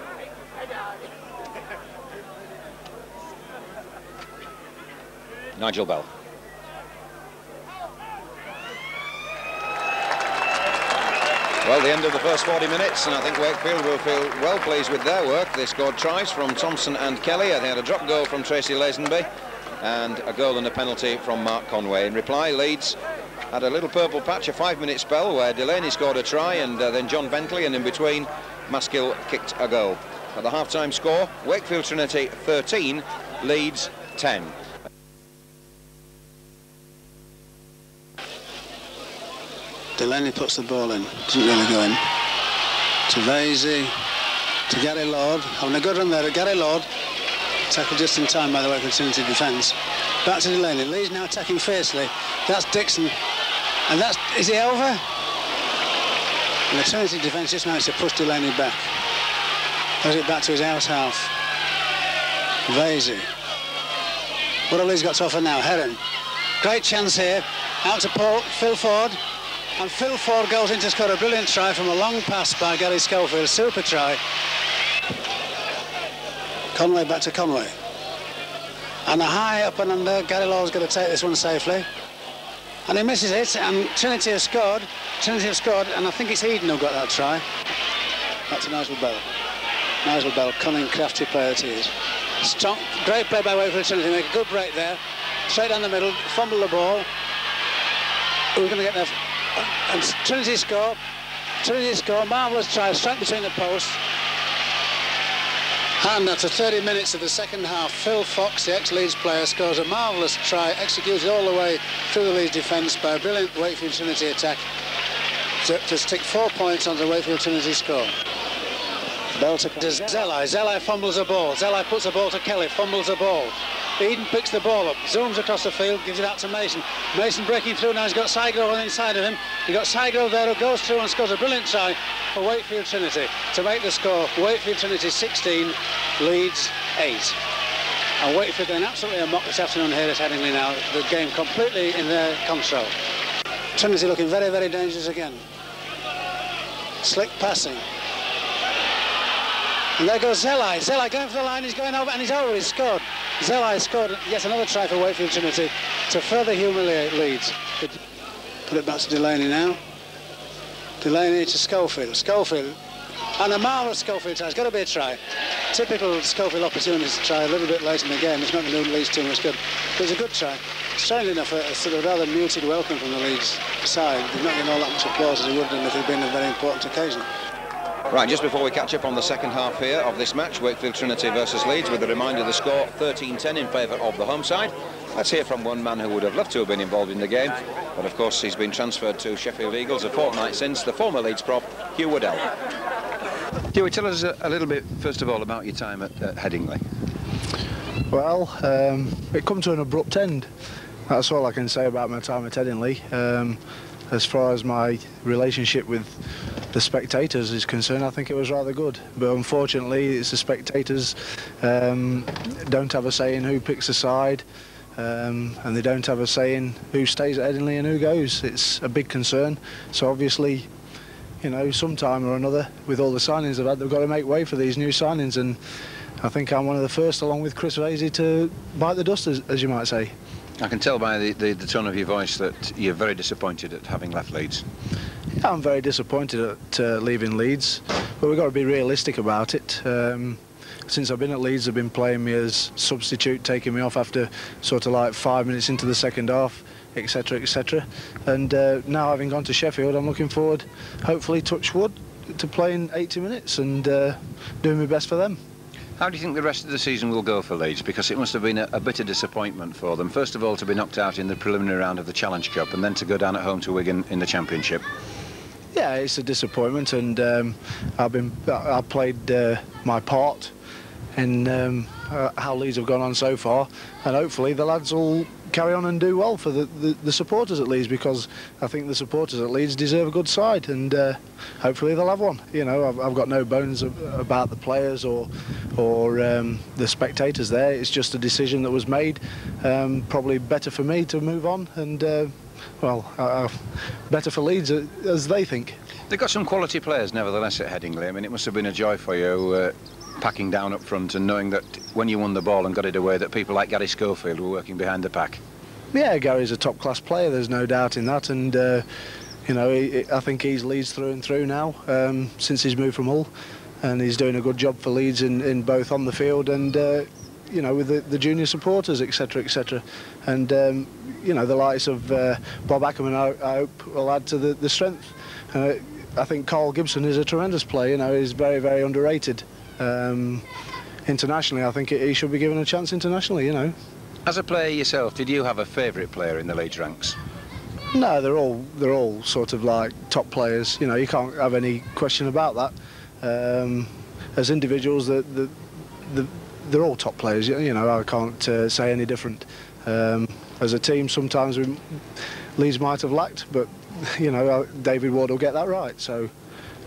Nigel Bell. Well, the end of the first 40 minutes, and I think Wakefield will feel well pleased with their work. They scored tries from Thompson and Kelly. They had a drop goal from Tracy Lazenby and a goal and a penalty from Mark Conway. In reply, Leeds had a little purple patch, a five-minute spell where Delaney scored a try and uh, then John Bentley, and in between, Maskill kicked a goal. At the half-time score, Wakefield Trinity 13, Leeds 10. Delaney puts the ball in. Doesn't really go in. To Vasey. To Gary Lord. Having a good run there. Gary Lord. Tackled just in time by the Wakefield Trinity defence. Back to Delaney. Lee's now attacking fiercely. That's Dixon. And that's... Is he over? And the Trinity defence just managed to push Delaney back. Throws it back to his out half. Vasey. What have Leeds got to offer now? Heron. Great chance here. Out to Paul. Phil Ford. And Phil Ford goes in to score a brilliant try from a long pass by Gary Schofield. Super try. Conway back to Conway. And a high up and under. Gary Lord's going to take this one safely. And he misses it, and Trinity has scored. Trinity have scored, and I think it's Eden who got that try. That's a Nigel Bell. Nigel Bell, cunning, crafty player that he is. Great play by Wakefield Trinity, make a good break there. Straight down the middle, fumble the ball. We're going to get there? and Trinity score. Trinity score, marvellous try, straight between the posts. And after 30 minutes of the second half, Phil Fox, the ex-Leeds player, scores a marvellous try, executed all the way through the Leeds defence by a brilliant Wakefield Trinity attack to, to stick four points on the Wakefield Trinity score. Bell to Zelai. Zelai fumbles a ball. Zelai puts a ball to Kelly, fumbles a ball. Eden picks the ball up, zooms across the field, gives it out to Mason. Mason breaking through now, he's got Sygrove on the inside of him. He got Sygrove there who goes through and scores a brilliant try for Wakefield Trinity to make the score. Wakefield Trinity 16, Leeds 8. And Wakefield doing absolutely a mock this afternoon here at Headingley now. The game completely in their control. Trinity looking very, very dangerous again. Slick passing. And there goes Zelai. Zelai going for the line, he's going over and he's over, he's scored. Zelai scored yet another try for Wakefield Trinity to further humiliate Leeds. Put it back to Delaney now. Delaney to Schofield. Schofield and a marvellous Schofield try. It's got to be a try. Typical Schofield opportunity to try a little bit late in the game. It's not going to do Leeds too much good. But it's a good try. Strangely enough, a, a, sort of rather muted welcome from the Leeds side. They've not getting all that much applause as they would have done if it had been a very important occasion. Right, just before we catch up on the second half here of this match, Wakefield Trinity versus Leeds, with a reminder of the score 13-10 in favour of the home side. Let's hear from one man who would have loved to have been involved in the game, but of course he's been transferred to Sheffield Eagles a fortnight since, the former Leeds prop, Hugh Waddell. Hughie, tell us a, a, little bit, first of all, about your time at, at Headingley. Well, um, it come to an abrupt end. That's all I can say about my time at Headingley. Um, as far as my relationship with the spectators is concerned, I think it was rather good. But unfortunately, it's the spectators um, don't have a say in who picks a side, um, and they don't have a say in who stays at Headingley and who goes. It's a big concern. So obviously, you know, sometime or another, with all the signings they've had, they've got to make way for these new signings. And I think I'm one of the first, along with Chris Vasey, to bite the dust, as, as you might say. I can tell by the, the, the, tone of your voice that you're very disappointed at having left Leeds. Yeah, I'm very disappointed at uh, leaving Leeds, but we've got to be realistic about it. Um, since I've been at Leeds, they've been playing me as substitute, taking me off after sort of like five minutes into the second half etc etc and uh, now having gone to Sheffield I'm looking forward hopefully touch wood to playing 80 minutes and uh, doing my best for them how do you think the rest of the season will go for Leeds? Because it must have been a, a bitter disappointment for them. First of all, to be knocked out in the preliminary round of the Challenge Cup, and then to go down at home to Wigan in the Championship. Yeah, it's a disappointment, and um, I've been I played uh, my part in um, uh, how Leeds have gone on so far, and hopefully the lads will carry on and do well for the, the, the, supporters at Leeds because I think the supporters at Leeds deserve a good side and uh, hopefully they'll have one. You know, I've, I've got no bones about the players or or um, the spectators there. It's just a decision that was made. Um, probably better for me to move on and. Uh, well, uh, better for Leeds uh, as they think. They've got some quality players, nevertheless, at Headingley. I mean, it must have been a joy for you uh, packing down up front and knowing that when you won the ball and got it away that people like Gary Schofield were working behind the pack? Yeah, Gary's a top class player, there's no doubt in that and uh, you know, he, I think he's Leeds through and through now um, since he's moved from Hull and he's doing a good job for Leeds in, in both on the field and uh, you know, with the, the junior supporters, etc., etc. And, um, you know, the likes of uh, Bob Ackerman, I, I, hope, will add to the, the strength. Uh, I think Carl Gibson is a tremendous player, you know, he's very, very underrated um, internationally. I think he should be given a chance internationally, you know. As a player yourself, did you have a favourite player in the Leeds ranks? No, they're all they're all sort of like top players. You know, you can't have any question about that. Um, as individuals, the, the, the, they're all top players. You know, I can't uh, say any different. Um, as a team, sometimes we, Leeds might have lacked, but [laughs] you know, uh, David Ward will get that right. So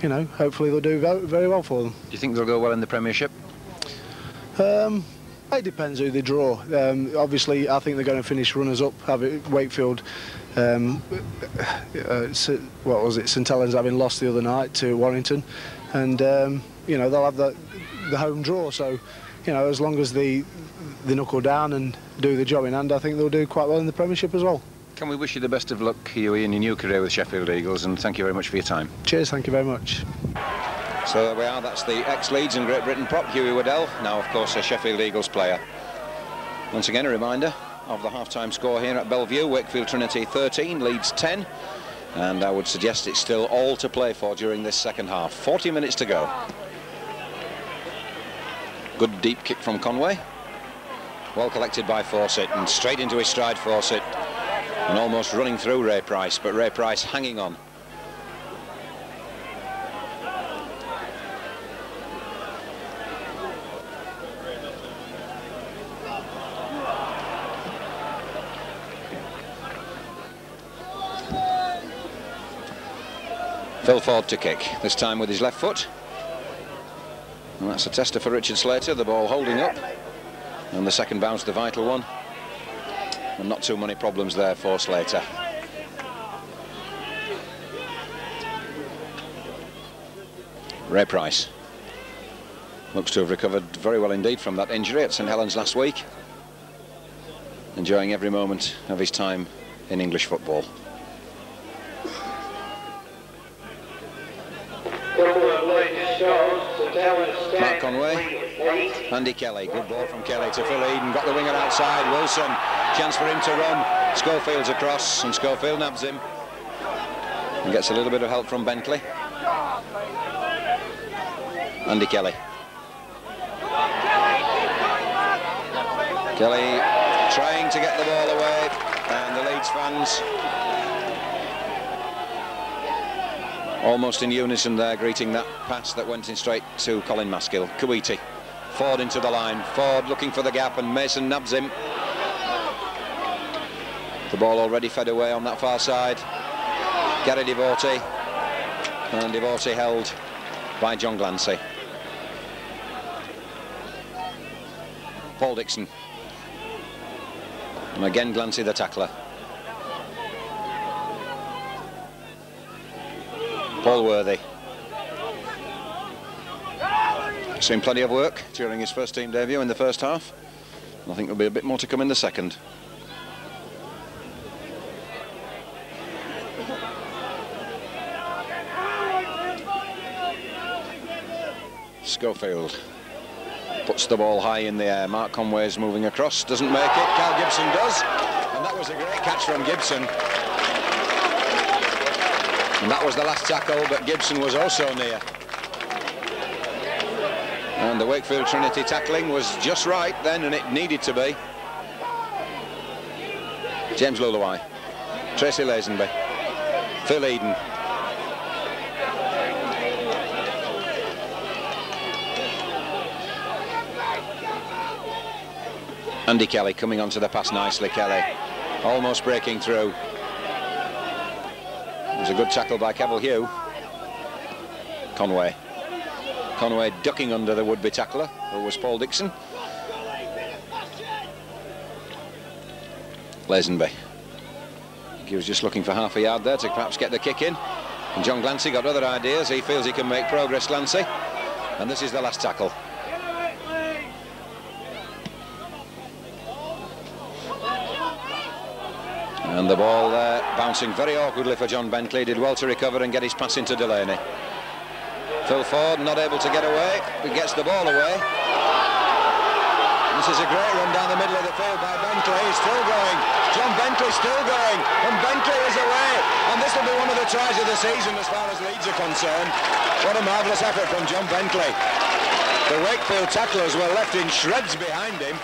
you know, hopefully they'll do very well for them. Do you think they'll go well in the Premiership? Um, it depends who they draw. Um, obviously, I think they're going to finish runners-up. Have it, Wakefield. Um, uh, what was it? St Helens having lost the other night to Warrington, and um, you know they'll have the, the home draw. So, you know, as long as they they knuckle down and do the job in hand, I think they'll do quite well in the Premiership as well. Can we wish you the best of luck, Hughie, in your new career with Sheffield Eagles, and thank you very much for your time. Cheers, thank you very much. So there we are, that's the ex-Leeds and Great Britain prop, Hughie Waddell, now of course a Sheffield Eagles player. Once again, a reminder of the half-time score here at Belle Vue, Wakefield Trinity 13, Leeds 10, and I would suggest it's still all to play for during this second half. 40 minutes to go. Good deep kick from Conway. Well collected by Fawcett and straight into his stride Fawcett and almost running through Ray Price, but Ray Price hanging on. Phil Ford to kick, this time with his left foot. And that's a tester for Richard Slater, the ball holding up. And the second bounce, the vital one. And not too many problems there for Slater. Ray Price looks to have recovered very well indeed from that injury at St Helens last week. Enjoying every moment of his time in English football. Mark Conway. Andy Kelly. Good ball from Kelly to Phil Eden. Got the winger outside. Wilson. Chance for him to run. Schofield's across and Schofield nabs him. And gets a little bit of help from Bentley. Andy Kelly. Kelly trying to get the ball away and the Leeds fans almost in unison there greeting that pass that went in straight to Colin Maskill. Kuiti. Ford into the line. Ford looking for the gap and Mason nabs him. The ball already fed away on that far side. Gary Divorty. And Divorty held by John Glancy. Paul Dixon. And again Glancy the tackler. Paul Worthy. Seen plenty of work during his first team debut in the first half. I think there'll be a bit more to come in the second. Schofield puts the ball high in the air. Mark Conway's moving across, doesn't make it. Cal Gibson does, and that was a great catch from Gibson. And that was the last tackle, but Gibson was also near. And the Wakefield Trinity tackling was just right then, and it needed to be. James Leuluai, Tracy Lazenby, Phil Eden, Andy Kelly coming onto the pass nicely, Kelly. Almost breaking through. It was a good tackle by Cavill Heugh. Conway. Conway ducking under the would-be tackler, who was Paul Dixon. Lazenby. He was just looking for half a yard there to perhaps get the kick in. And John Glancy got other ideas. He feels he can make progress, Glancy. And this is the last tackle. And the ball there bouncing very awkwardly for John Bentley. Did well to recover and get his pass into Delaney. Phil Ford not able to get away, but gets the ball away. This is a great run down the middle of the field by Bentley. He's still going. John Bentley still going. And Bentley is away. And this will be one of the tries of the season as far as Leeds are concerned. What a marvellous effort from John Bentley. The Wakefield tacklers were left in shreds behind him.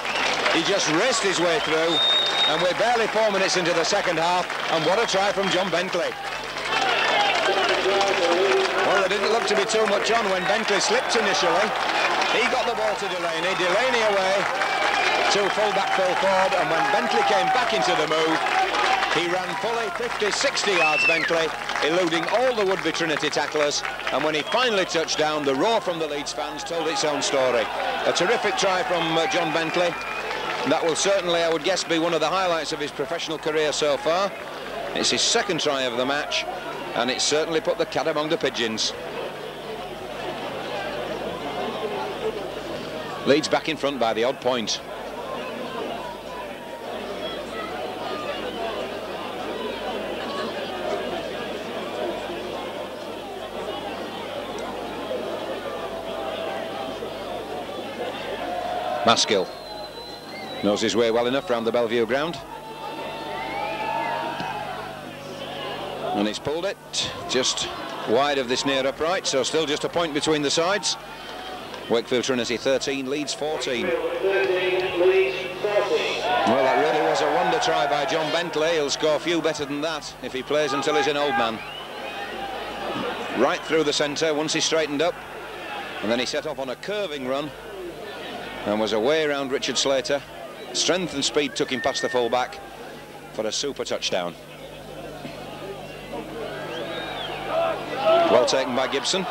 He just raced his way through and we're barely four minutes into the second half and what a try from John Bentley. Well there didn't look to be too much on when Bentley slipped initially. He got the ball to Delaney. Delaney away. To full-back Phil Ford and when Bentley came back into the move he ran fully 50 60 yards Bentley eluding all the would-be Trinity tacklers. And when he finally touched down the roar from the Leeds fans told its own story. A terrific try from uh, John Bentley that will certainly, I would guess, be one of the highlights of his professional career so far. It's his second try of the match, and it's certainly put the cat among the pigeons. Leeds back in front by the odd point. Maskill Knows his way well enough round the Belle Vue ground. And he's pulled it just wide of this near upright, so still just a point between the sides. Wakefield Trinity 13, Leeds 14. Well, that really was a wonder try by John Bentley. He'll score few better than that if he plays until he's an old man. Right through the centre once he straightened up. And then he set off on a curving run and was away around Richard Slater Strength and speed took him past the fullback for a super touchdown. Well taken by Gibson.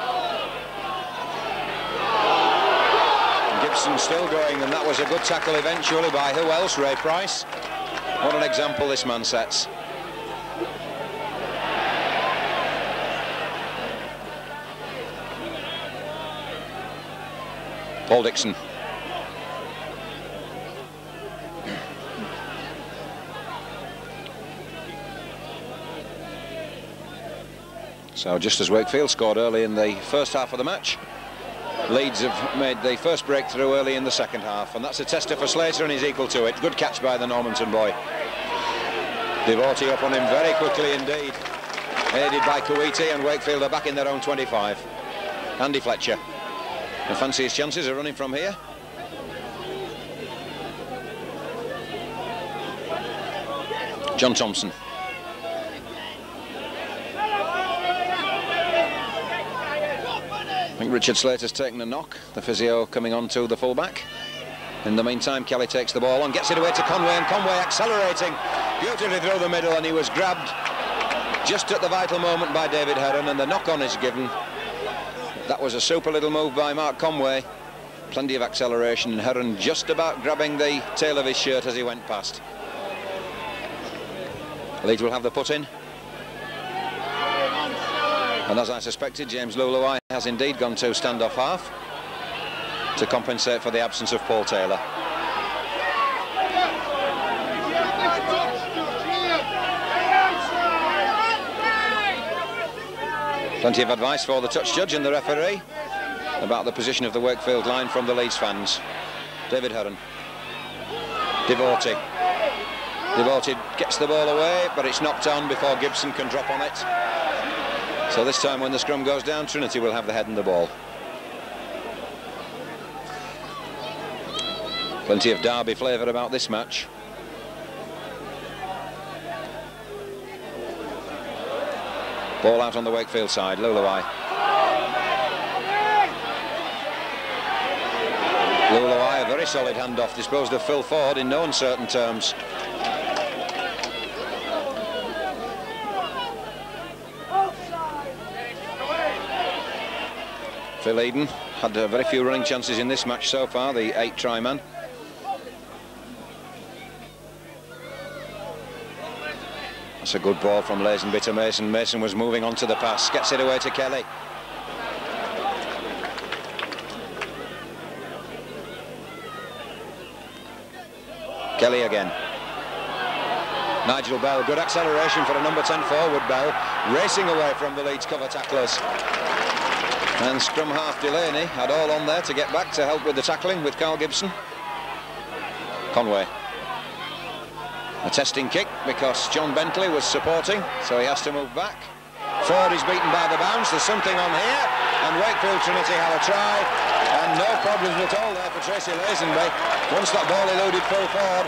Gibson still going, and that was a good tackle eventually by who else? Ray Price. What an example this man sets. Paul Dixon So just as Wakefield scored early in the first half of the match, Leeds have made the first breakthrough early in the second half, and that's a tester for Slater, and he's equal to it. Good catch by the Normanton boy. Divorty up on him very quickly indeed. Aided by Kuiti, and Wakefield are back in their own 25. Andy Fletcher. And fancy his chances of running from here. John Thompson. Think Richard Slater's taken a knock. The physio coming on to the fullback. In the meantime, Kelly takes the ball on, gets it away to Conway, and Conway accelerating beautifully through the middle, and he was grabbed just at the vital moment by David Heron, and the knock-on is given. That was a super little move by Mark Conway. Plenty of acceleration, and Heron just about grabbing the tail of his shirt as he went past. Leeds will have the put in. And as I suspected, James Leuluai has indeed gone to stand-off half to compensate for the absence of Paul Taylor. Plenty of advice for the touch judge and the referee about the position of the Wakefield line from the Leeds fans. David Heron. Divorty. Divorty gets the ball away, but it's knocked on before Gibson can drop on it. So this time when the scrum goes down, Trinity will have the head and the ball. Plenty of derby flavour about this match. Ball out on the Wakefield side, Leuluai. Leuluai, a very solid handoff, disposed of Phil Ford in no uncertain terms. Phil Eden had uh, very few running chances in this match so far, the eight try man. That's a good ball from Lazenby Mason. Mason was moving on to the pass, gets it away to Kelly. Kelly again. Nigel Bell, good acceleration for a number 10 forward Bell, racing away from the Leeds cover tacklers. And scrum half Delaney had all on there to get back to help with the tackling with Carl Gibson. Conway. A testing kick because John Bentley was supporting, so he has to move back. Ford is beaten by the bounce. There's something on here. And Wakefield Trinity have a try. And no problems at all there for Tracy Lazenby. Once that ball eluded Phil Ford,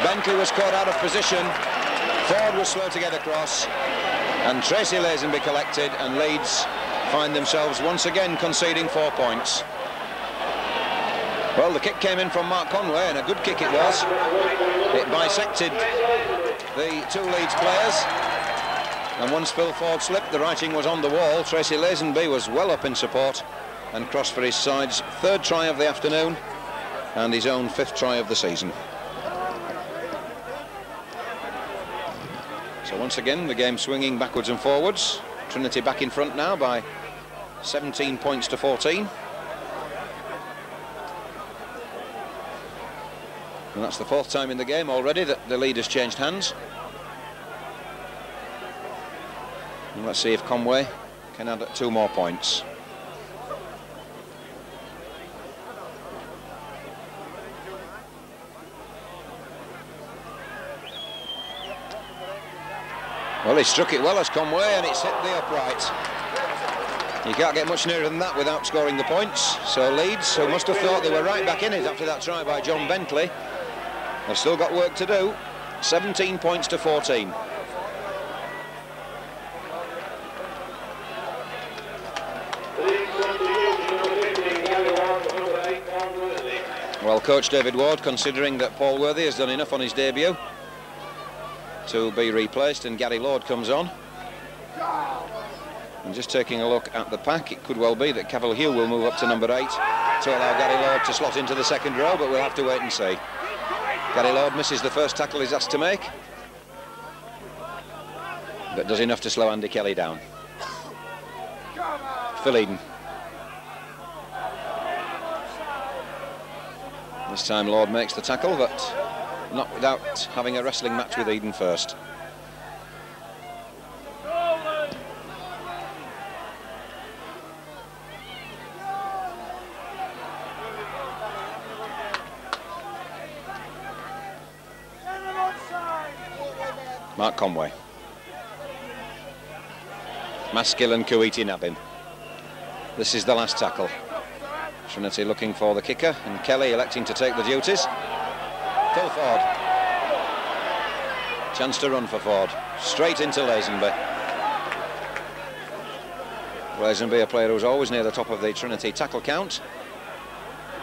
Bentley was caught out of position. Ford was slow to get across. And Tracy Lazenby collected and Leeds find themselves once again conceding four points. Well, the kick came in from Mark Conway, and a good kick it was. It bisected the two Leeds players. And once Phil Ford slipped, the writing was on the wall. Tracy Lazenby was well up in support and crossed for his side's third try of the afternoon and his own fifth try of the season. So once again, the game swinging backwards and forwards. Trinity back in front now by 17 points to 14. And that's the fourth time in the game already that the lead has changed hands. And let's see if Conway can add two more points. Well, he struck it well as Conway, and it's hit the upright. You can't get much nearer than that without scoring the points. So Leeds, who must have thought they were right back in it after that try by John Bentley, have still got work to do. 17 points to 14. Well, coach David Ward, considering that Paul Worthy has done enough on his debut, to be replaced and Gary Lord comes on. And just taking a look at the pack, it could well be that Heugh will move up to number eight to allow Gary Lord to slot into the second row, but we'll have to wait and see. Gary Lord misses the first tackle he's asked to make, but does enough to slow Andy Kelly down. Phil Eden. This time Lord makes the tackle, but not without having a wrestling match with Eden first. Mark Conway. masculine and Nabin. This is the last tackle. Trinity looking for the kicker and Kelly electing to take the duties. Phil Ford. Chance to run for Ford. Straight into Lazenby. Lazenby, a player who's always near the top of the Trinity tackle count.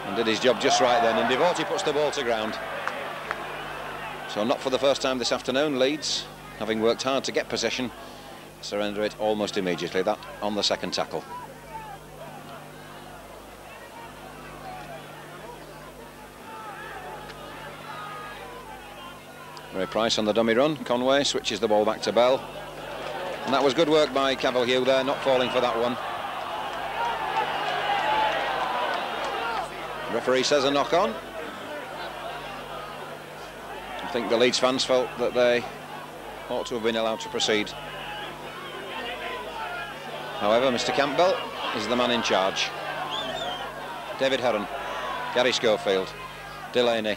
And did his job just right then. And Divorty puts the ball to ground. So not for the first time this afternoon, Leeds, having worked hard to get possession, surrender it almost immediately. That on the second tackle. Price on the dummy run. Conway switches the ball back to Bell. And that was good work by Cavill there, not falling for that one. Referee says a knock on. I think the Leeds fans felt that they ought to have been allowed to proceed. However, Mr Campbell is the man in charge. David Heron, Gary Schofield, Delaney,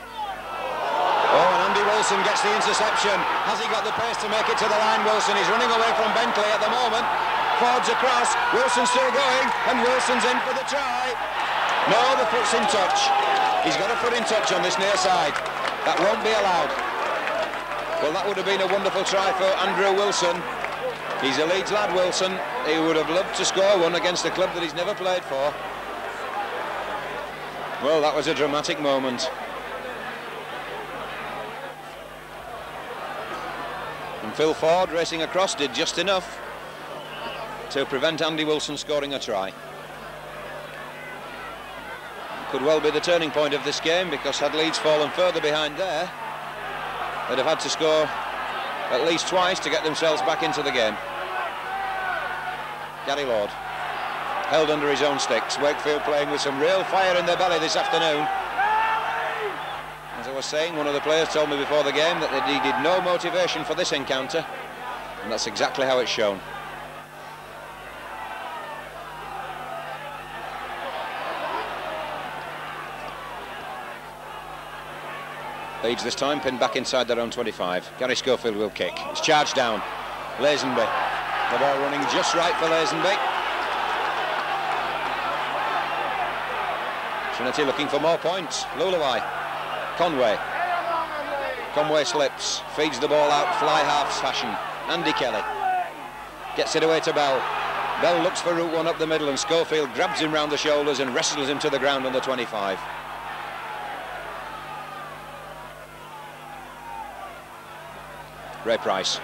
Oh, Wilson gets the interception. Has he got the pace to make it to the line, Wilson? He's running away from Bentley at the moment. Ford's across, Wilson's still going, and Wilson's in for the try. No, the foot's in touch. He's got a foot in touch on this near side. That won't be allowed. Well, that would have been a wonderful try for Andrew Wilson. He's a Leeds lad, Wilson. He would have loved to score one against a club that he's never played for. Well, that was a dramatic moment. Phil Ford racing across did just enough to prevent Andy Wilson scoring a try. Could well be the turning point of this game because had Leeds fallen further behind there, they'd have had to score at least twice to get themselves back into the game. Gary Lord held under his own sticks. Wakefield playing with some real fire in their belly this afternoon was saying, one of the players told me before the game that they needed no motivation for this encounter, and that's exactly how it's shown. Leeds this time pinned back inside their own 25. Gary Schofield will kick. It's charged down. Lazenby. The ball running just right for Lazenby. Trinity looking for more points. Leuluai Conway. Conway slips, feeds the ball out, fly halves fashion. Andy Kelly gets it away to Bell. Bell looks for route one up the middle and Schofield grabs him round the shoulders and wrestles him to the ground on the 25. Ray Price.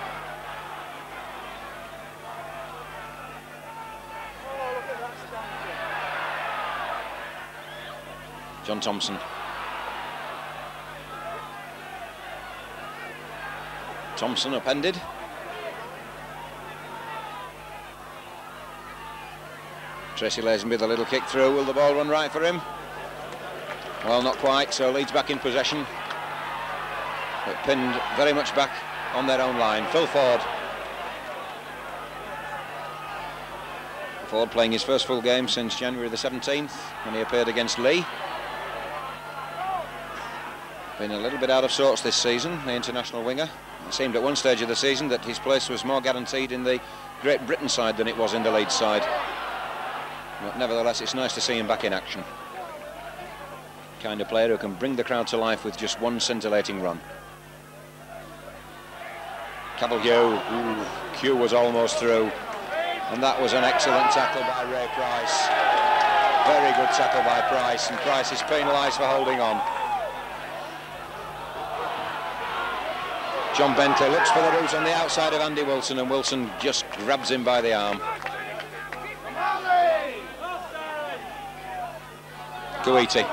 John Thompson. Thompson appended. Tracy Lazenby with a little kick through. Will the ball run right for him? Well, not quite, so Leeds back in possession. But pinned very much back on their own line. Phil Ford. Ford playing his first full game since January the 17th when he appeared against Leigh. Been a little bit out of sorts this season, the international winger. It seemed at one stage of the season that his place was more guaranteed in the Great Britain side than it was in the Leeds side. But nevertheless, it's nice to see him back in action. Kind of player who can bring the crowd to life with just one scintillating run. Caballero, Q was almost through. And that was an excellent tackle by Ray Price. Very good tackle by Price, and Price is penalised for holding on. John Bentley looks for the route on the outside of Andy Wilson and Wilson just grabs him by the arm. Kuiti.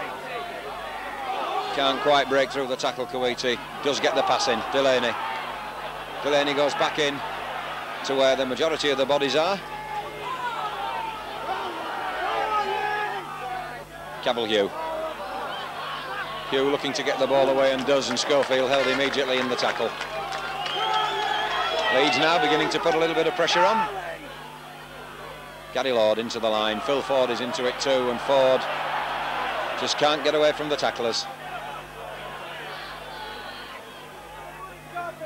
Can't quite break through the tackle, Kuiti. Does get the pass in. Delaney. Delaney goes back in to where the majority of the bodies are. Cavill Heugh. Heugh looking to get the ball away and does, and Schofield held immediately in the tackle. Leeds now beginning to put a little bit of pressure on. Gary Lord into the line. Phil Ford is into it too, and Ford just can't get away from the tacklers.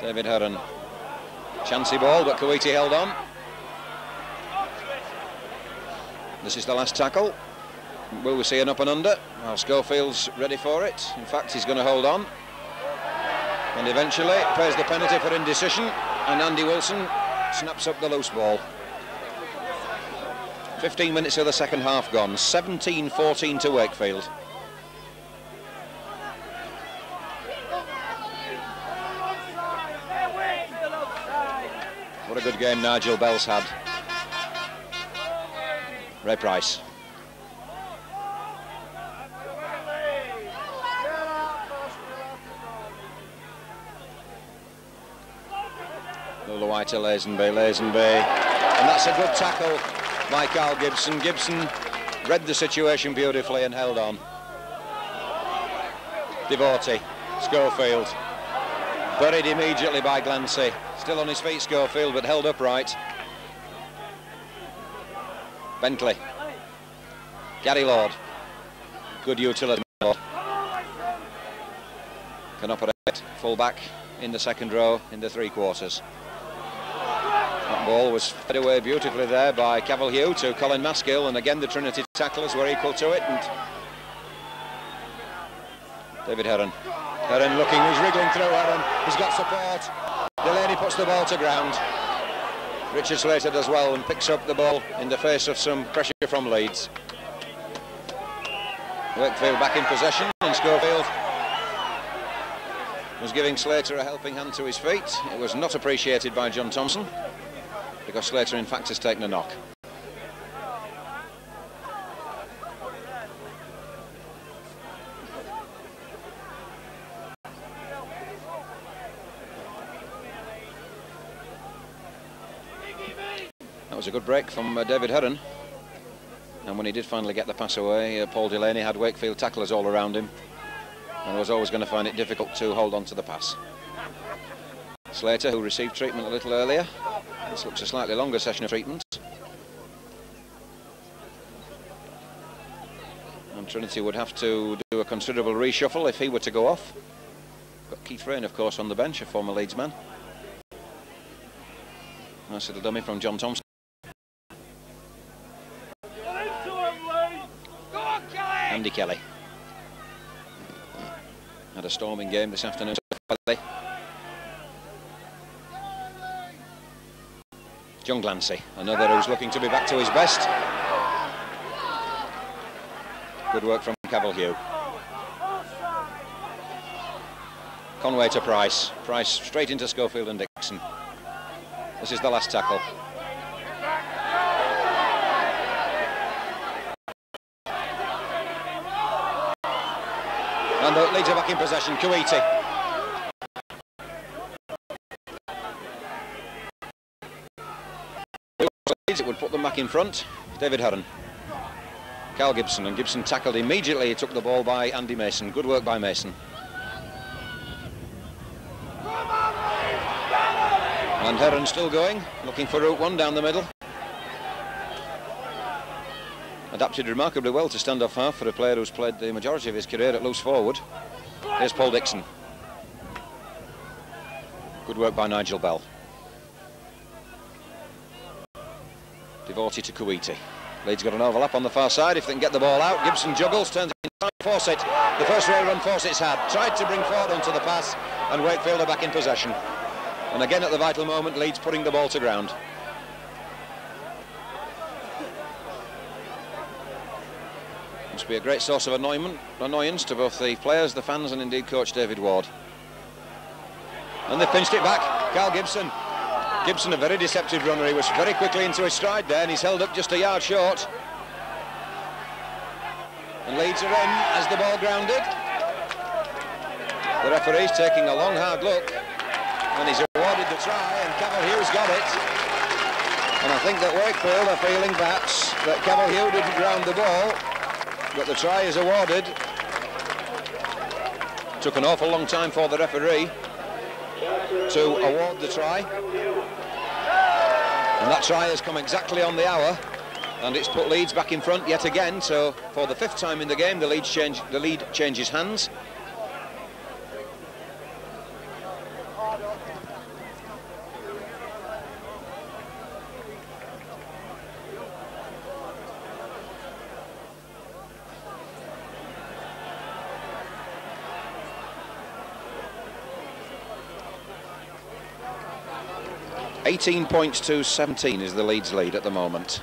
David Heron Chancy ball, but Kuiti held on. This is the last tackle. Will we see an up and under? Well, Schofield's ready for it. In fact, he's going to hold on. And eventually pays the penalty for indecision. And Andy Wilson snaps up the loose ball. 15 minutes of the second half gone. 17-14 to Wakefield. What a good game Nigel Bell's had. Ray Price. Leuluai to Lazenby, Lazenby. And that's a good tackle by Carl Gibson. Gibson read the situation beautifully and held on. Divorty, Schofield. Buried immediately by Glancy. Still on his feet, Schofield, but held upright. Bentley. Gary Lord. Good utility. Can operate full back in the second row in the three quarters. That ball was fed away beautifully there by Cavill to Colin Maskill, and again the Trinity tacklers were equal to it. And David Heron. Heron looking, he's wriggling through Heron. He's got support. Delaney puts the ball to ground. Richard Slater does well and picks up the ball in the face of some pressure from Leeds. Wakefield back in possession and Schofield was giving Slater a helping hand to his feet. It was not appreciated by John Thompson because Slater in fact has taken a knock. That was a good break from uh, David Heron. And when he did finally get the pass away, uh, Paul Delaney had Wakefield tacklers all around him and was always going to find it difficult to hold on to the pass. Slater, who received treatment a little earlier. This looks a slightly longer session of treatment. And Trinity would have to do a considerable reshuffle if he were to go off. Got Keith Rayne, of course, on the bench, a former Leeds man. Nice little dummy from John Thompson. Andy Kelly. Had a storming game this afternoon. John Glancy, another who's looking to be back to his best. Good work from Cavill Conway to Price. Price straight into Schofield and Dixon. This is the last tackle. And the Leeds are back in possession. Kuiti. It would put them back in front. David Heron. Carl Gibson, and Gibson tackled immediately. He took the ball by Andy Mason. Good work by Mason. And Heron still going, looking for route one down the middle. Adapted remarkably well to stand off half for a player who's played the majority of his career at loose forward. Here's Paul Dixon. Good work by Nigel Bell. Divorty to Kuiti. Leeds got an overlap on the far side. If they can get the ball out, Gibson juggles, turns inside Fawcett. The first rail run Fawcett's had. Tried to bring forward onto the pass, and Wakefield are back in possession. And again at the vital moment, Leeds putting the ball to ground. Must be a great source of annoyance to both the players, the fans, and indeed coach David Ward. And they pinched it back. Carl Gibson. Gibson, a very deceptive runner. He was very quickly into his stride there, and he's held up just a yard short. And Leeds are in as the ball grounded. The referee's taking a long, hard look, and he's awarded the try, and Cavill Heugh's got it. And I think that Wakefield are feeling perhaps that Cavill Heugh didn't ground the ball, but the try is awarded. Took an awful long time for the referee to award the try. And that try has come exactly on the hour. And it's put Leeds back in front yet again. So for the fifth time in the game the lead change the lead changes hands 18 points to 17 is the Leeds lead at the moment.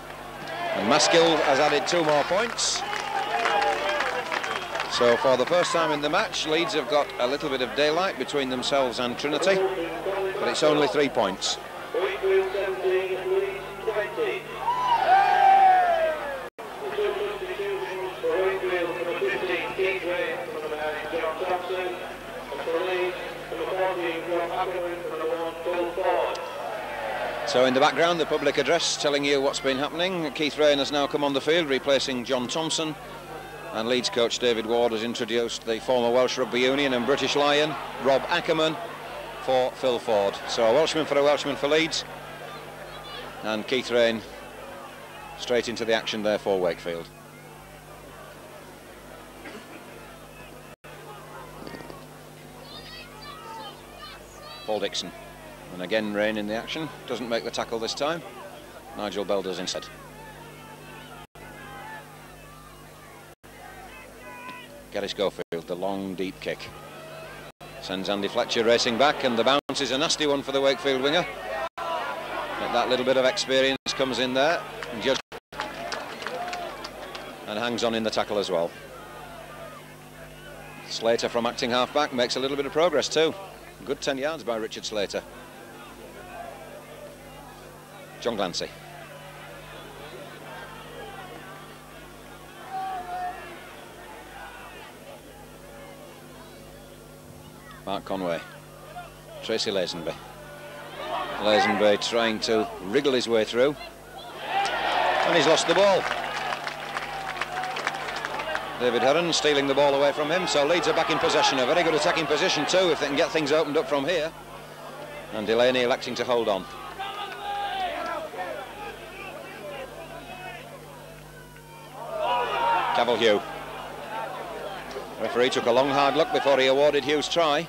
And Maskill has added two more points. So for the first time in the match, Leeds have got a little bit of daylight between themselves and Trinity, but it's only three points. So in the background, the public address telling you what's been happening. Keith Rayne has now come on the field, replacing John Thompson. And Leeds coach David Ward has introduced the former Welsh Rugby Union and British Lion, Rob Ackerman, for Phil Ford. So a Welshman for a Welshman for Leeds. And Keith Rayne straight into the action there for Wakefield. Paul Dixon. And again, Rayne in the action. Doesn't make the tackle this time. Nigel Bell does instead. Gary Schofield, the long, deep kick. Sends Andy Fletcher racing back, and the bounce is a nasty one for the Wakefield winger. But that little bit of experience comes in there. And, Judge and hangs on in the tackle as well. Slater from acting half-back makes a little bit of progress too. Good 10 yards by Richard Slater. John Glancy. Mark Conway. Tracy Lazenby. Lazenby trying to wriggle his way through. And he's lost the ball. David Heron stealing the ball away from him, so Leeds are back in possession. A very good attacking position too if they can get things opened up from here. And Delaney electing to hold on. Heugh. Referee took a long hard look before he awarded Heugh's try.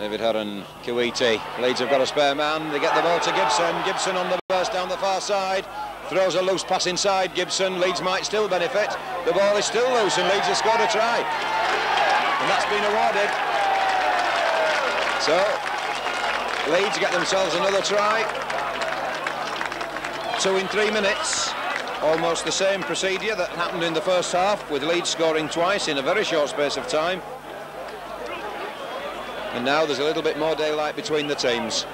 David Heron, Kuiti. Leeds have got a spare man. They get the ball to Gibson. Gibson on the burst down the far side. Throws a loose pass inside Gibson. Leeds might still benefit. The ball is still loose and Leeds have scored a try. And that's been awarded. So, Leeds get themselves another try. Two in three minutes. Almost the same procedure that happened in the first half with Leeds scoring twice in a very short space of time. And now there's a little bit more daylight between the teams.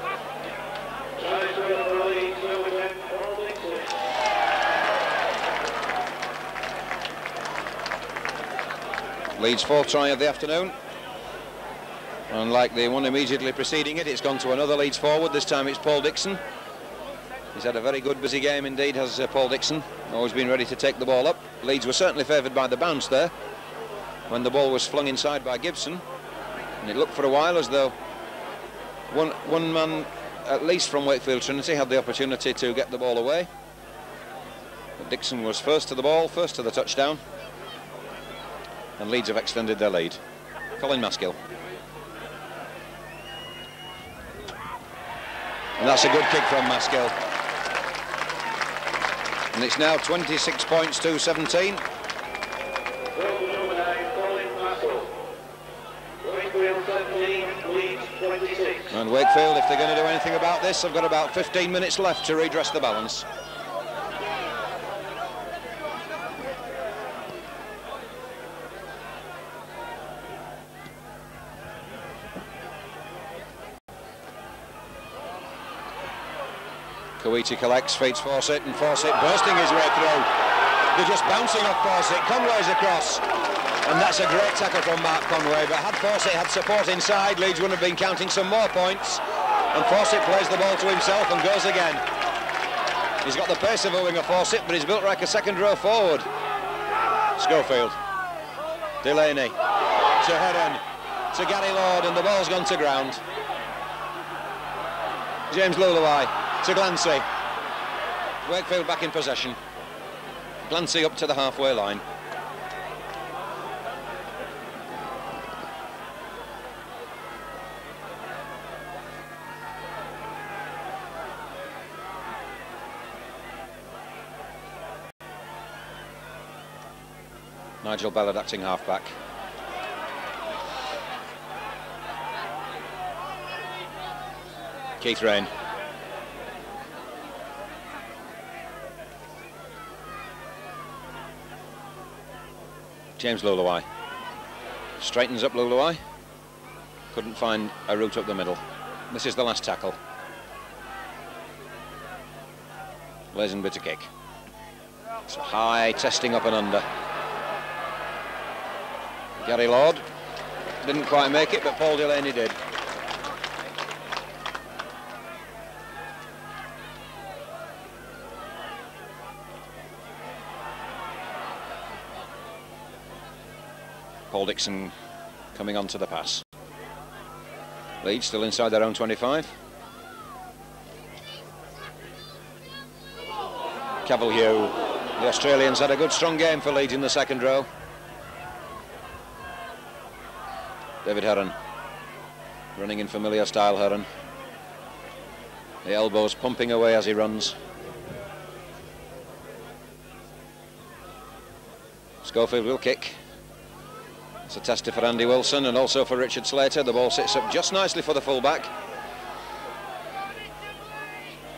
Leeds fourth try of the afternoon. Unlike the one immediately preceding it, it's gone to another Leeds forward. This time it's Paul Dixon. He's had a very good, busy game indeed, has uh, Paul Dixon. Always been ready to take the ball up. Leeds were certainly favoured by the bounce there when the ball was flung inside by Gibson. And it looked for a while as though one, one man, at least from Wakefield Trinity, had the opportunity to get the ball away. But Dixon was first to the ball, first to the touchdown. And Leeds have extended their lead. Colin Maskill. And that's a good kick from Maskill. And it's now 26 points to 17. And Wakefield, if they're going to do anything about this, they've got about 15 minutes left to redress the balance. Kuiti collects, feeds Fawcett, and Fawcett bursting his way through. They're just bouncing off Fawcett. Conway's across. And that's a great tackle from Mark Conway. But had Fawcett had support inside, Leeds wouldn't have been counting some more points. And Fawcett plays the ball to himself and goes again. He's got the pace of a winger Fawcett, but he's built like a second row forward. Schofield. Delaney. To Heron. To Gary Lord, and the ball's gone to ground. James Leuluai to Glancy. Wakefield back in possession. Glancy up to the halfway line. Nigel Ballard acting halfback. Keith Rayne. James Leuluai. Straightens up Leuluai. Couldn't find a route up the middle. This is the last tackle. Lazenby to kick. It's a high, testing up and under. Gary Lord didn't quite make it, but Paul Delaney did. Paul Dixon coming on to the pass. Leeds still inside their own 25. Cavill Heugh. The Australians had a good strong game for Leeds in the second row. David Heron running in familiar style Heron. The elbows pumping away as he runs. Schofield will kick. It's a tester for Andy Wilson and also for Richard Slater. The ball sits up just nicely for the fullback.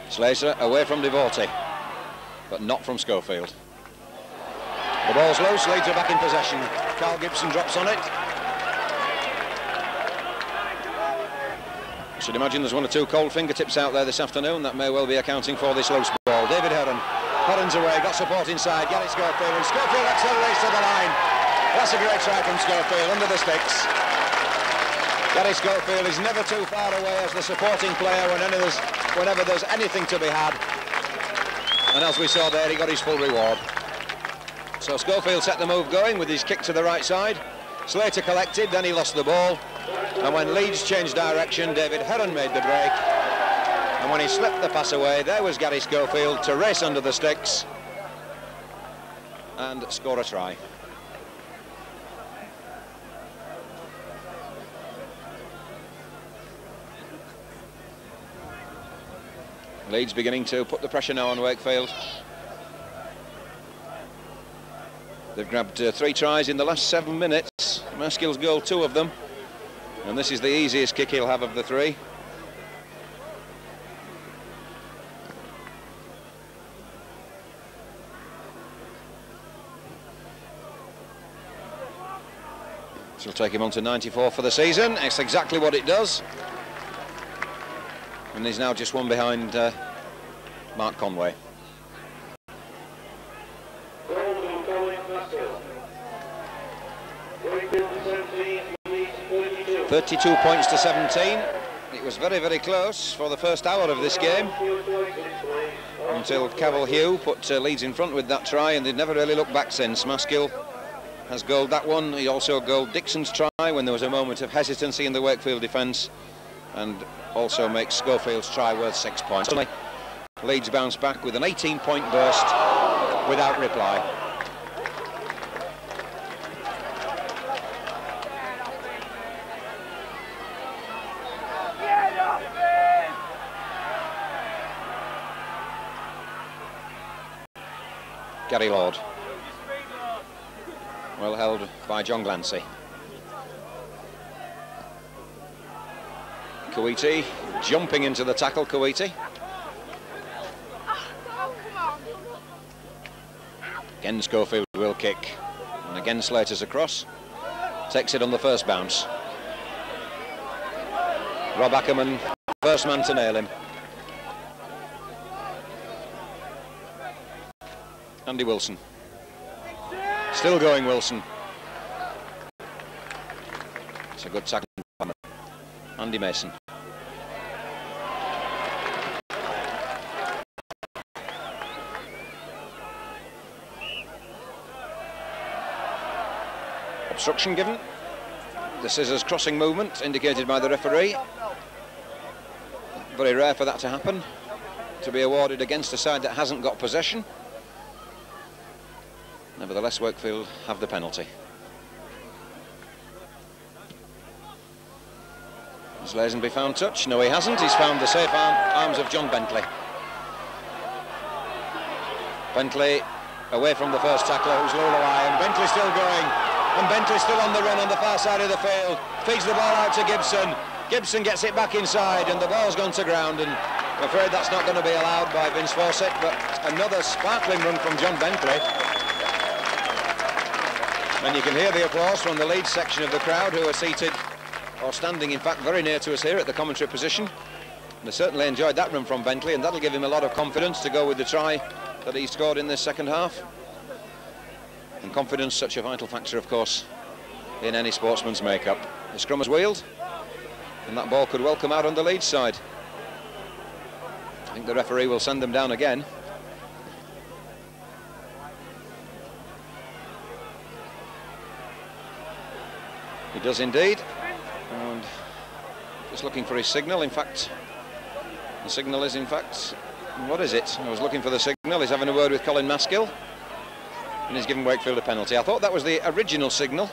Slater away from Divorty, but not from Schofield. The ball's low, Slater back in possession. Carl Gibson drops on it. Should imagine there's one or two cold fingertips out there this afternoon. That may well be accounting for this loose ball. David Heron. Heron's away, got support inside. Gary Schofield. And Schofield accelerates to the line. That's a great try from Schofield under the sticks. Gary Schofield is never too far away as the supporting player whenever there's, whenever there's anything to be had. And as we saw there, he got his full reward. So Schofield set the move going with his kick to the right side. Slater collected, then he lost the ball. And when Leeds changed direction, David Heron made the break. And when he slipped the pass away, there was Gary Schofield to race under the sticks and score a try. Leeds beginning to put the pressure now on Wakefield. They've grabbed uh, three tries in the last seven minutes. Maskill's goal, two of them. And this is the easiest kick he'll have of the three. She'll take him on to 94 for the season. It's exactly what it does and he's now just one behind uh, Mark Conway. Thirty-two points to 17. It was very, very close for the first hour of this game until Cavill Heugh put uh, Leeds in front with that try, and they've never really looked back since. Maskill has goaled that one. He also goaled Dixon's try when there was a moment of hesitancy in the Wakefield defence, and also makes Schofield's try worth six points. Leeds bounce back with an 18-point burst without reply. Gary Lord. Well held by John Glancy. Kuiti jumping into the tackle, Kuiti. Again, Schofield will kick. And again, Slater's across. Takes it on the first bounce. Rob Ackerman, first man to nail him. Andy Wilson. Still going, Wilson. It's a good tackle. Andy Mason. Obstruction given. The scissors crossing movement indicated by the referee. Very rare for that to happen. To be awarded against a side that hasn't got possession. Nevertheless, Wakefield have the penalty. Has Lazenby found touch? No, he hasn't. He's found the safe arm, arms of John Bentley. Bentley away from the first tackler, who's Leuluai, and Bentley still going. And Bentley still on the run on the far side of the field. Feeds the ball out to Gibson. Gibson gets it back inside and the ball's gone to ground and I'm afraid that's not going to be allowed by Vince Fawcett but another sparkling run from John Bentley and you can hear the applause from the lead section of the crowd who are seated or standing in fact very near to us here at the commentary position And they certainly enjoyed that run from Bentley and that'll give him a lot of confidence to go with the try that he scored in this second half and confidence such a vital factor of course in any sportsman's makeup the scrum has wheeled and that ball could well come out on the lead side. I think the referee will send them down again. He does indeed. And just looking for his signal. In fact, the signal is in fact, what is it? I was looking for the signal. He's having a word with Colin Maskill. And he's given Wakefield a penalty. I thought that was the original signal.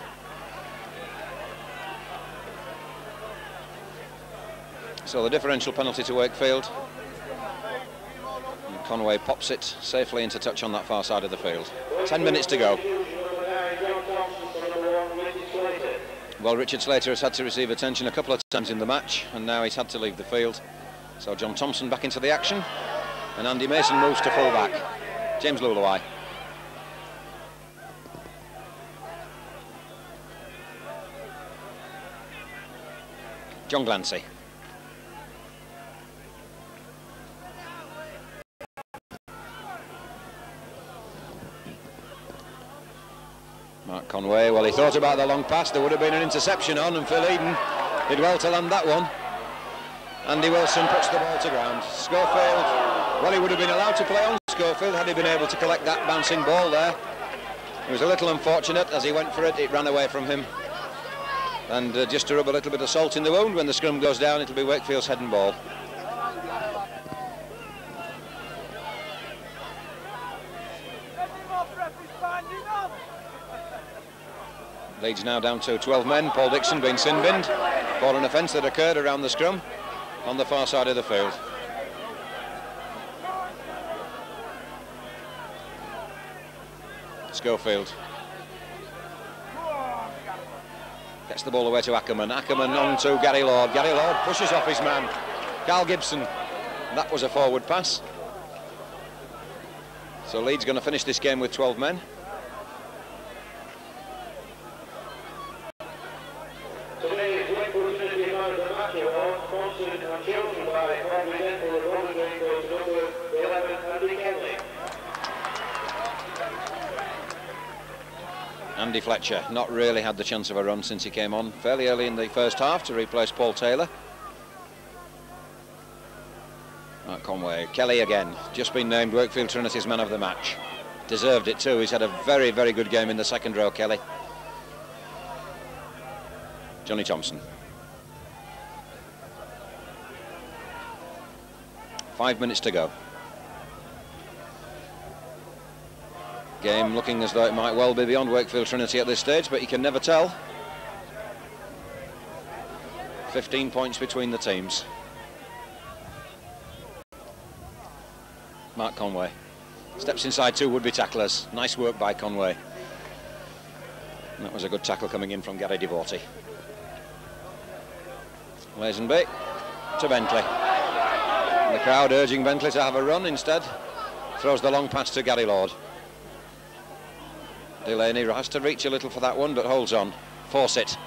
So the differential penalty to Wakefield. And Conway pops it safely into touch on that far side of the field. Ten minutes to go. Well, Richard Slater has had to receive attention a couple of times in the match, and now he's had to leave the field. So John Thompson back into the action, and Andy Mason moves to full back. James Leuluai. John Glancy. Mark Conway, well he thought about the long pass, there would have been an interception on and Phil Eden did well to land that one. Andy Wilson puts the ball to ground. Schofield, well he would have been allowed to play on Schofield had he been able to collect that bouncing ball there. It was a little unfortunate as he went for it, it ran away from him. And uh, just to rub a little bit of salt in the wound, when the scrum goes down it'll be Wakefield's head and ball. Leeds now down to 12 men. Paul Dixon being sin-binned for an offence that occurred around the scrum on the far side of the field. Schofield. Gets the ball away to Ackerman. Ackerman on to Gary Lord. Gary Lord pushes off his man. Carl Gibson. That was a forward pass. So Leeds going to finish this game with 12 men. Andy Fletcher not really had the chance of a run since he came on fairly early in the first half to replace Paul Taylor. Mark Conway, Kelly again, just been named Wakefield Trinity's man of the match. Deserved it too, he's had a very, very good game in the second row, Kelly. Johnny Thompson. Five minutes to go. Game looking as though it might well be beyond Wakefield Trinity at this stage, but you can never tell. 15 points between the teams. Mark Conway steps inside two would-be tacklers. Nice work by Conway. And that was a good tackle coming in from Gary Divorty. Lazenby to Bentley. And the crowd urging Bentley to have a run instead. Throws the long pass to Gary Lord. Delaney has to reach a little for that one, but holds on. Fawcett.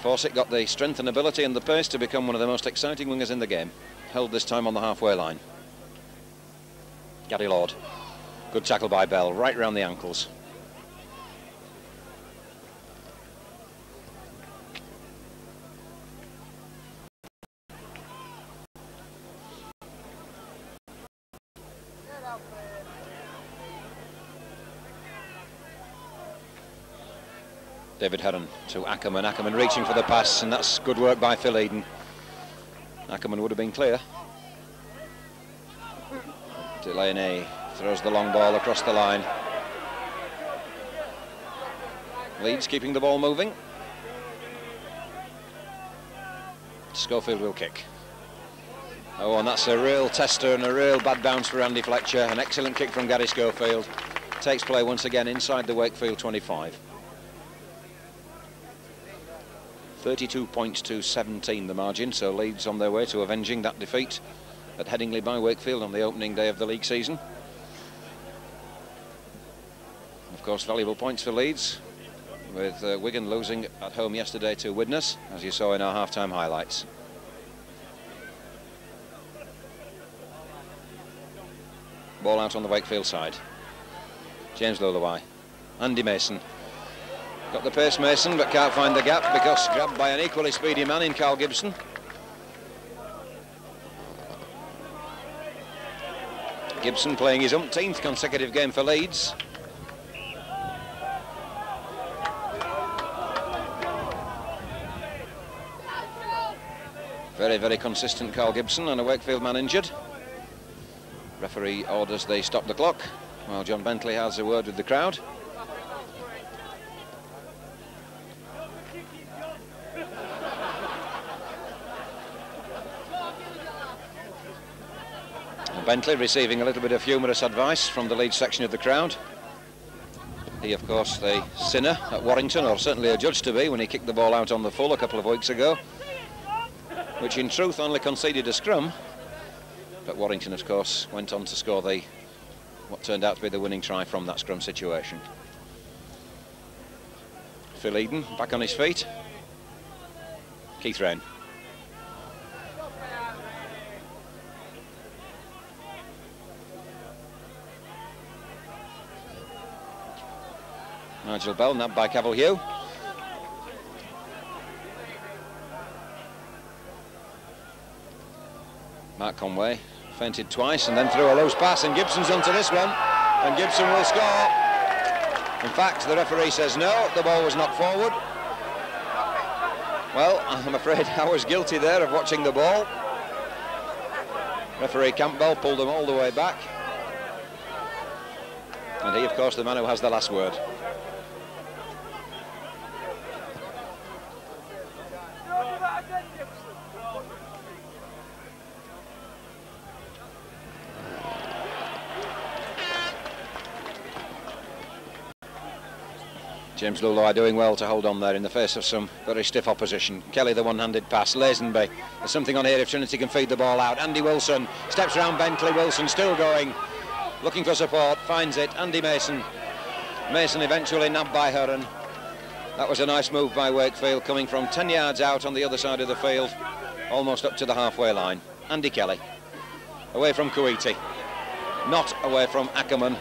Fawcett got the strength and ability and the pace to become one of the most exciting wingers in the game. Held this time on the halfway line. Gary Lord. Good tackle by Bell, right round the ankles. David Heron to Ackerman. Ackerman reaching for the pass, and that's good work by Phil Eden. Ackerman would have been clear. Delaney throws the long ball across the line. Leeds keeping the ball moving. Schofield will kick. Oh, and that's a real tester and a real bad bounce for Andy Fletcher. An excellent kick from Gary Schofield. Takes play once again inside the Wakefield 25. 32 points to 17 the margin, so Leeds on their way to avenging that defeat at Headingley by Wakefield on the opening day of the league season. Of course, valuable points for Leeds, with uh, Wigan losing at home yesterday to Widnes, as you saw in our half-time highlights. Ball out on the Wakefield side. James Leuluai. Andy Mason. Got the pace Mason, but can't find the gap because grabbed by an equally speedy man in Carl Gibson. Gibson playing his umpteenth consecutive game for Leeds. Very, very consistent Carl Gibson and a Wakefield man injured. Referee orders they stop the clock while John Bentley has a word with the crowd. Bentley receiving a little bit of humorous advice from the lead section of the crowd. He, of course, the sinner at Warrington, or certainly a judge to be, when he kicked the ball out on the full a couple of weeks ago, which in truth only conceded a scrum. But Warrington, of course, went on to score the what turned out to be the winning try from that scrum situation. Phil Eden back on his feet. Keith Rayne. Nigel Bell, nabbed by Cavill Heugh. Mark Conway feinted twice and then threw a loose pass and Gibson's onto this one and Gibson will score. In fact, the referee says no, the ball was knocked forward. Well, [laughs] I'm afraid I was guilty there of watching the ball. Referee Campbell pulled them all the way back. And he, of course, the man who has the last word. James Leuluai doing well to hold on there in the face of some very stiff opposition. Kelly the one-handed pass, Lazenby. There's something on here if Trinity can feed the ball out. Andy Wilson steps around Bentley. Wilson still going, looking for support, finds it. Andy Mason. Mason eventually nabbed by Heron. That was a nice move by Wakefield coming from 10 yards out on the other side of the field, almost up to the halfway line. Andy Kelly, away from Kuiti, not away from Ackerman,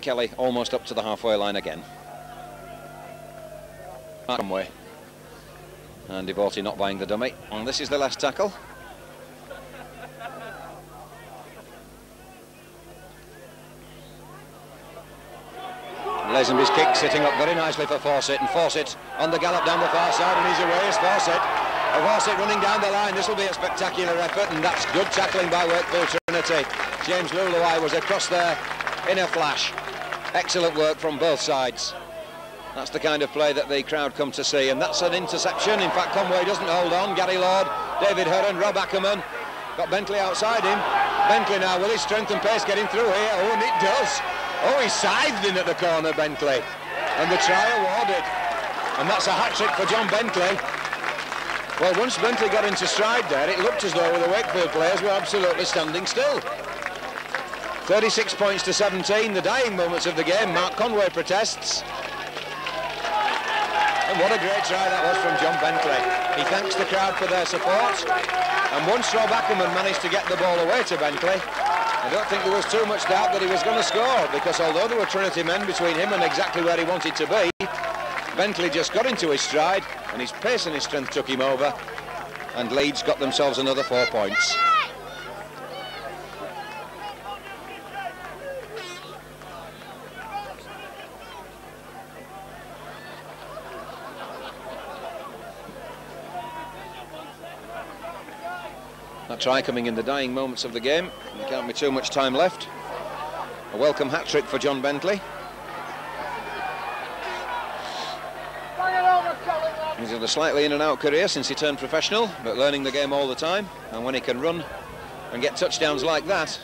Kelly almost up to the halfway line again. Conway. And Divorty not buying the dummy. And this is the last tackle. Lazenby's kick sitting up very nicely for Fawcett and Fawcett on the gallop down the far side and he's away as Fawcett. Fawcett running down the line. This will be a spectacular effort and that's good tackling by Wakefield Trinity. James Leuluai was across there in a flash. Excellent work from both sides. That's the kind of play that the crowd come to see, and that's an interception. In fact, Conway doesn't hold on. Gary Lord, David Heron, Rob Ackerman. Got Bentley outside him. Bentley now with his strength and pace getting through here. Oh, and it does. Oh, he's scythed in at the corner, Bentley. And the try awarded. And that's a hat-trick for John Bentley. Well, once Bentley got into stride there, it looked as though the Wakefield players were absolutely standing still. 36 points to 17, the dying moments of the game. Mark Conway protests. And what a great try that was from John Bentley. He thanks the crowd for their support. And once Rob Ackerman managed to get the ball away to Bentley, I don't think there was too much doubt that he was going to score because although there were Trinity men between him and exactly where he wanted to be, Bentley just got into his stride and his pace and his strength took him over and Leeds got themselves another four points. Try coming in the dying moments of the game. There can't be too much time left. A welcome hat-trick for John Bentley. He's had a slightly in and out career since he turned professional, but learning the game all the time. And when he can run and get touchdowns like that,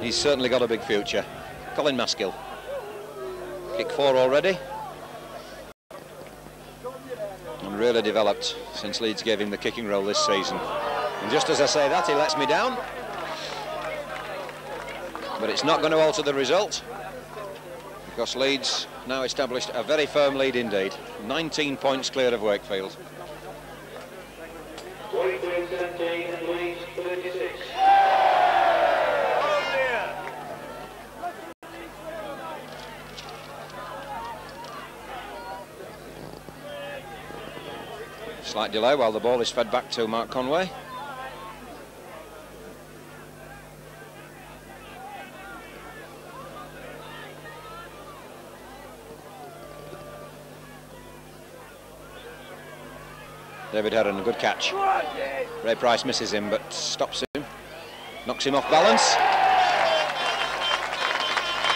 he's certainly got a big future. Colin Maskill. Kick four already. And really developed since Leeds gave him the kicking role this season. And just as I say that, he lets me down. But it's not going to alter the result because Leeds now established a very firm lead indeed. 19 points clear of Wakefield. Slight delay while the ball is fed back to Mark Conway. David Heron, a good catch. Ray Price misses him, but stops him. Knocks him off balance.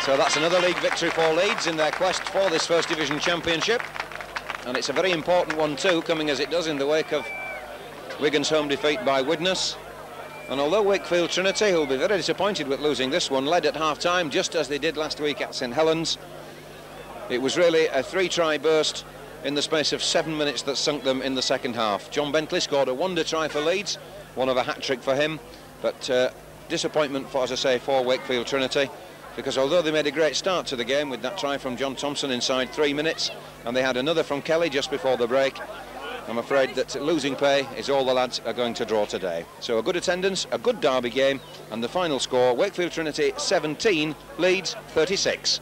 So that's another league victory for Leeds in their quest for this First Division Championship. And it's a very important one too, coming as it does in the wake of Wigan's home defeat by Widnes. And although Wakefield Trinity, who will be very disappointed with losing this one, led at half-time, just as they did last week at St Helens, it was really a three-try burst in the space of seven minutes that sunk them in the second half. John Bentley scored a wonder try for Leeds, one of a hat-trick for him, but uh, disappointment, for, as I say, for Wakefield Trinity, because although they made a great start to the game with that try from John Thompson inside three minutes, and they had another from Kelly just before the break, I'm afraid that losing pay is all the lads are going to draw today. So a good attendance, a good derby game, and the final score, Wakefield Trinity 17, Leeds 36.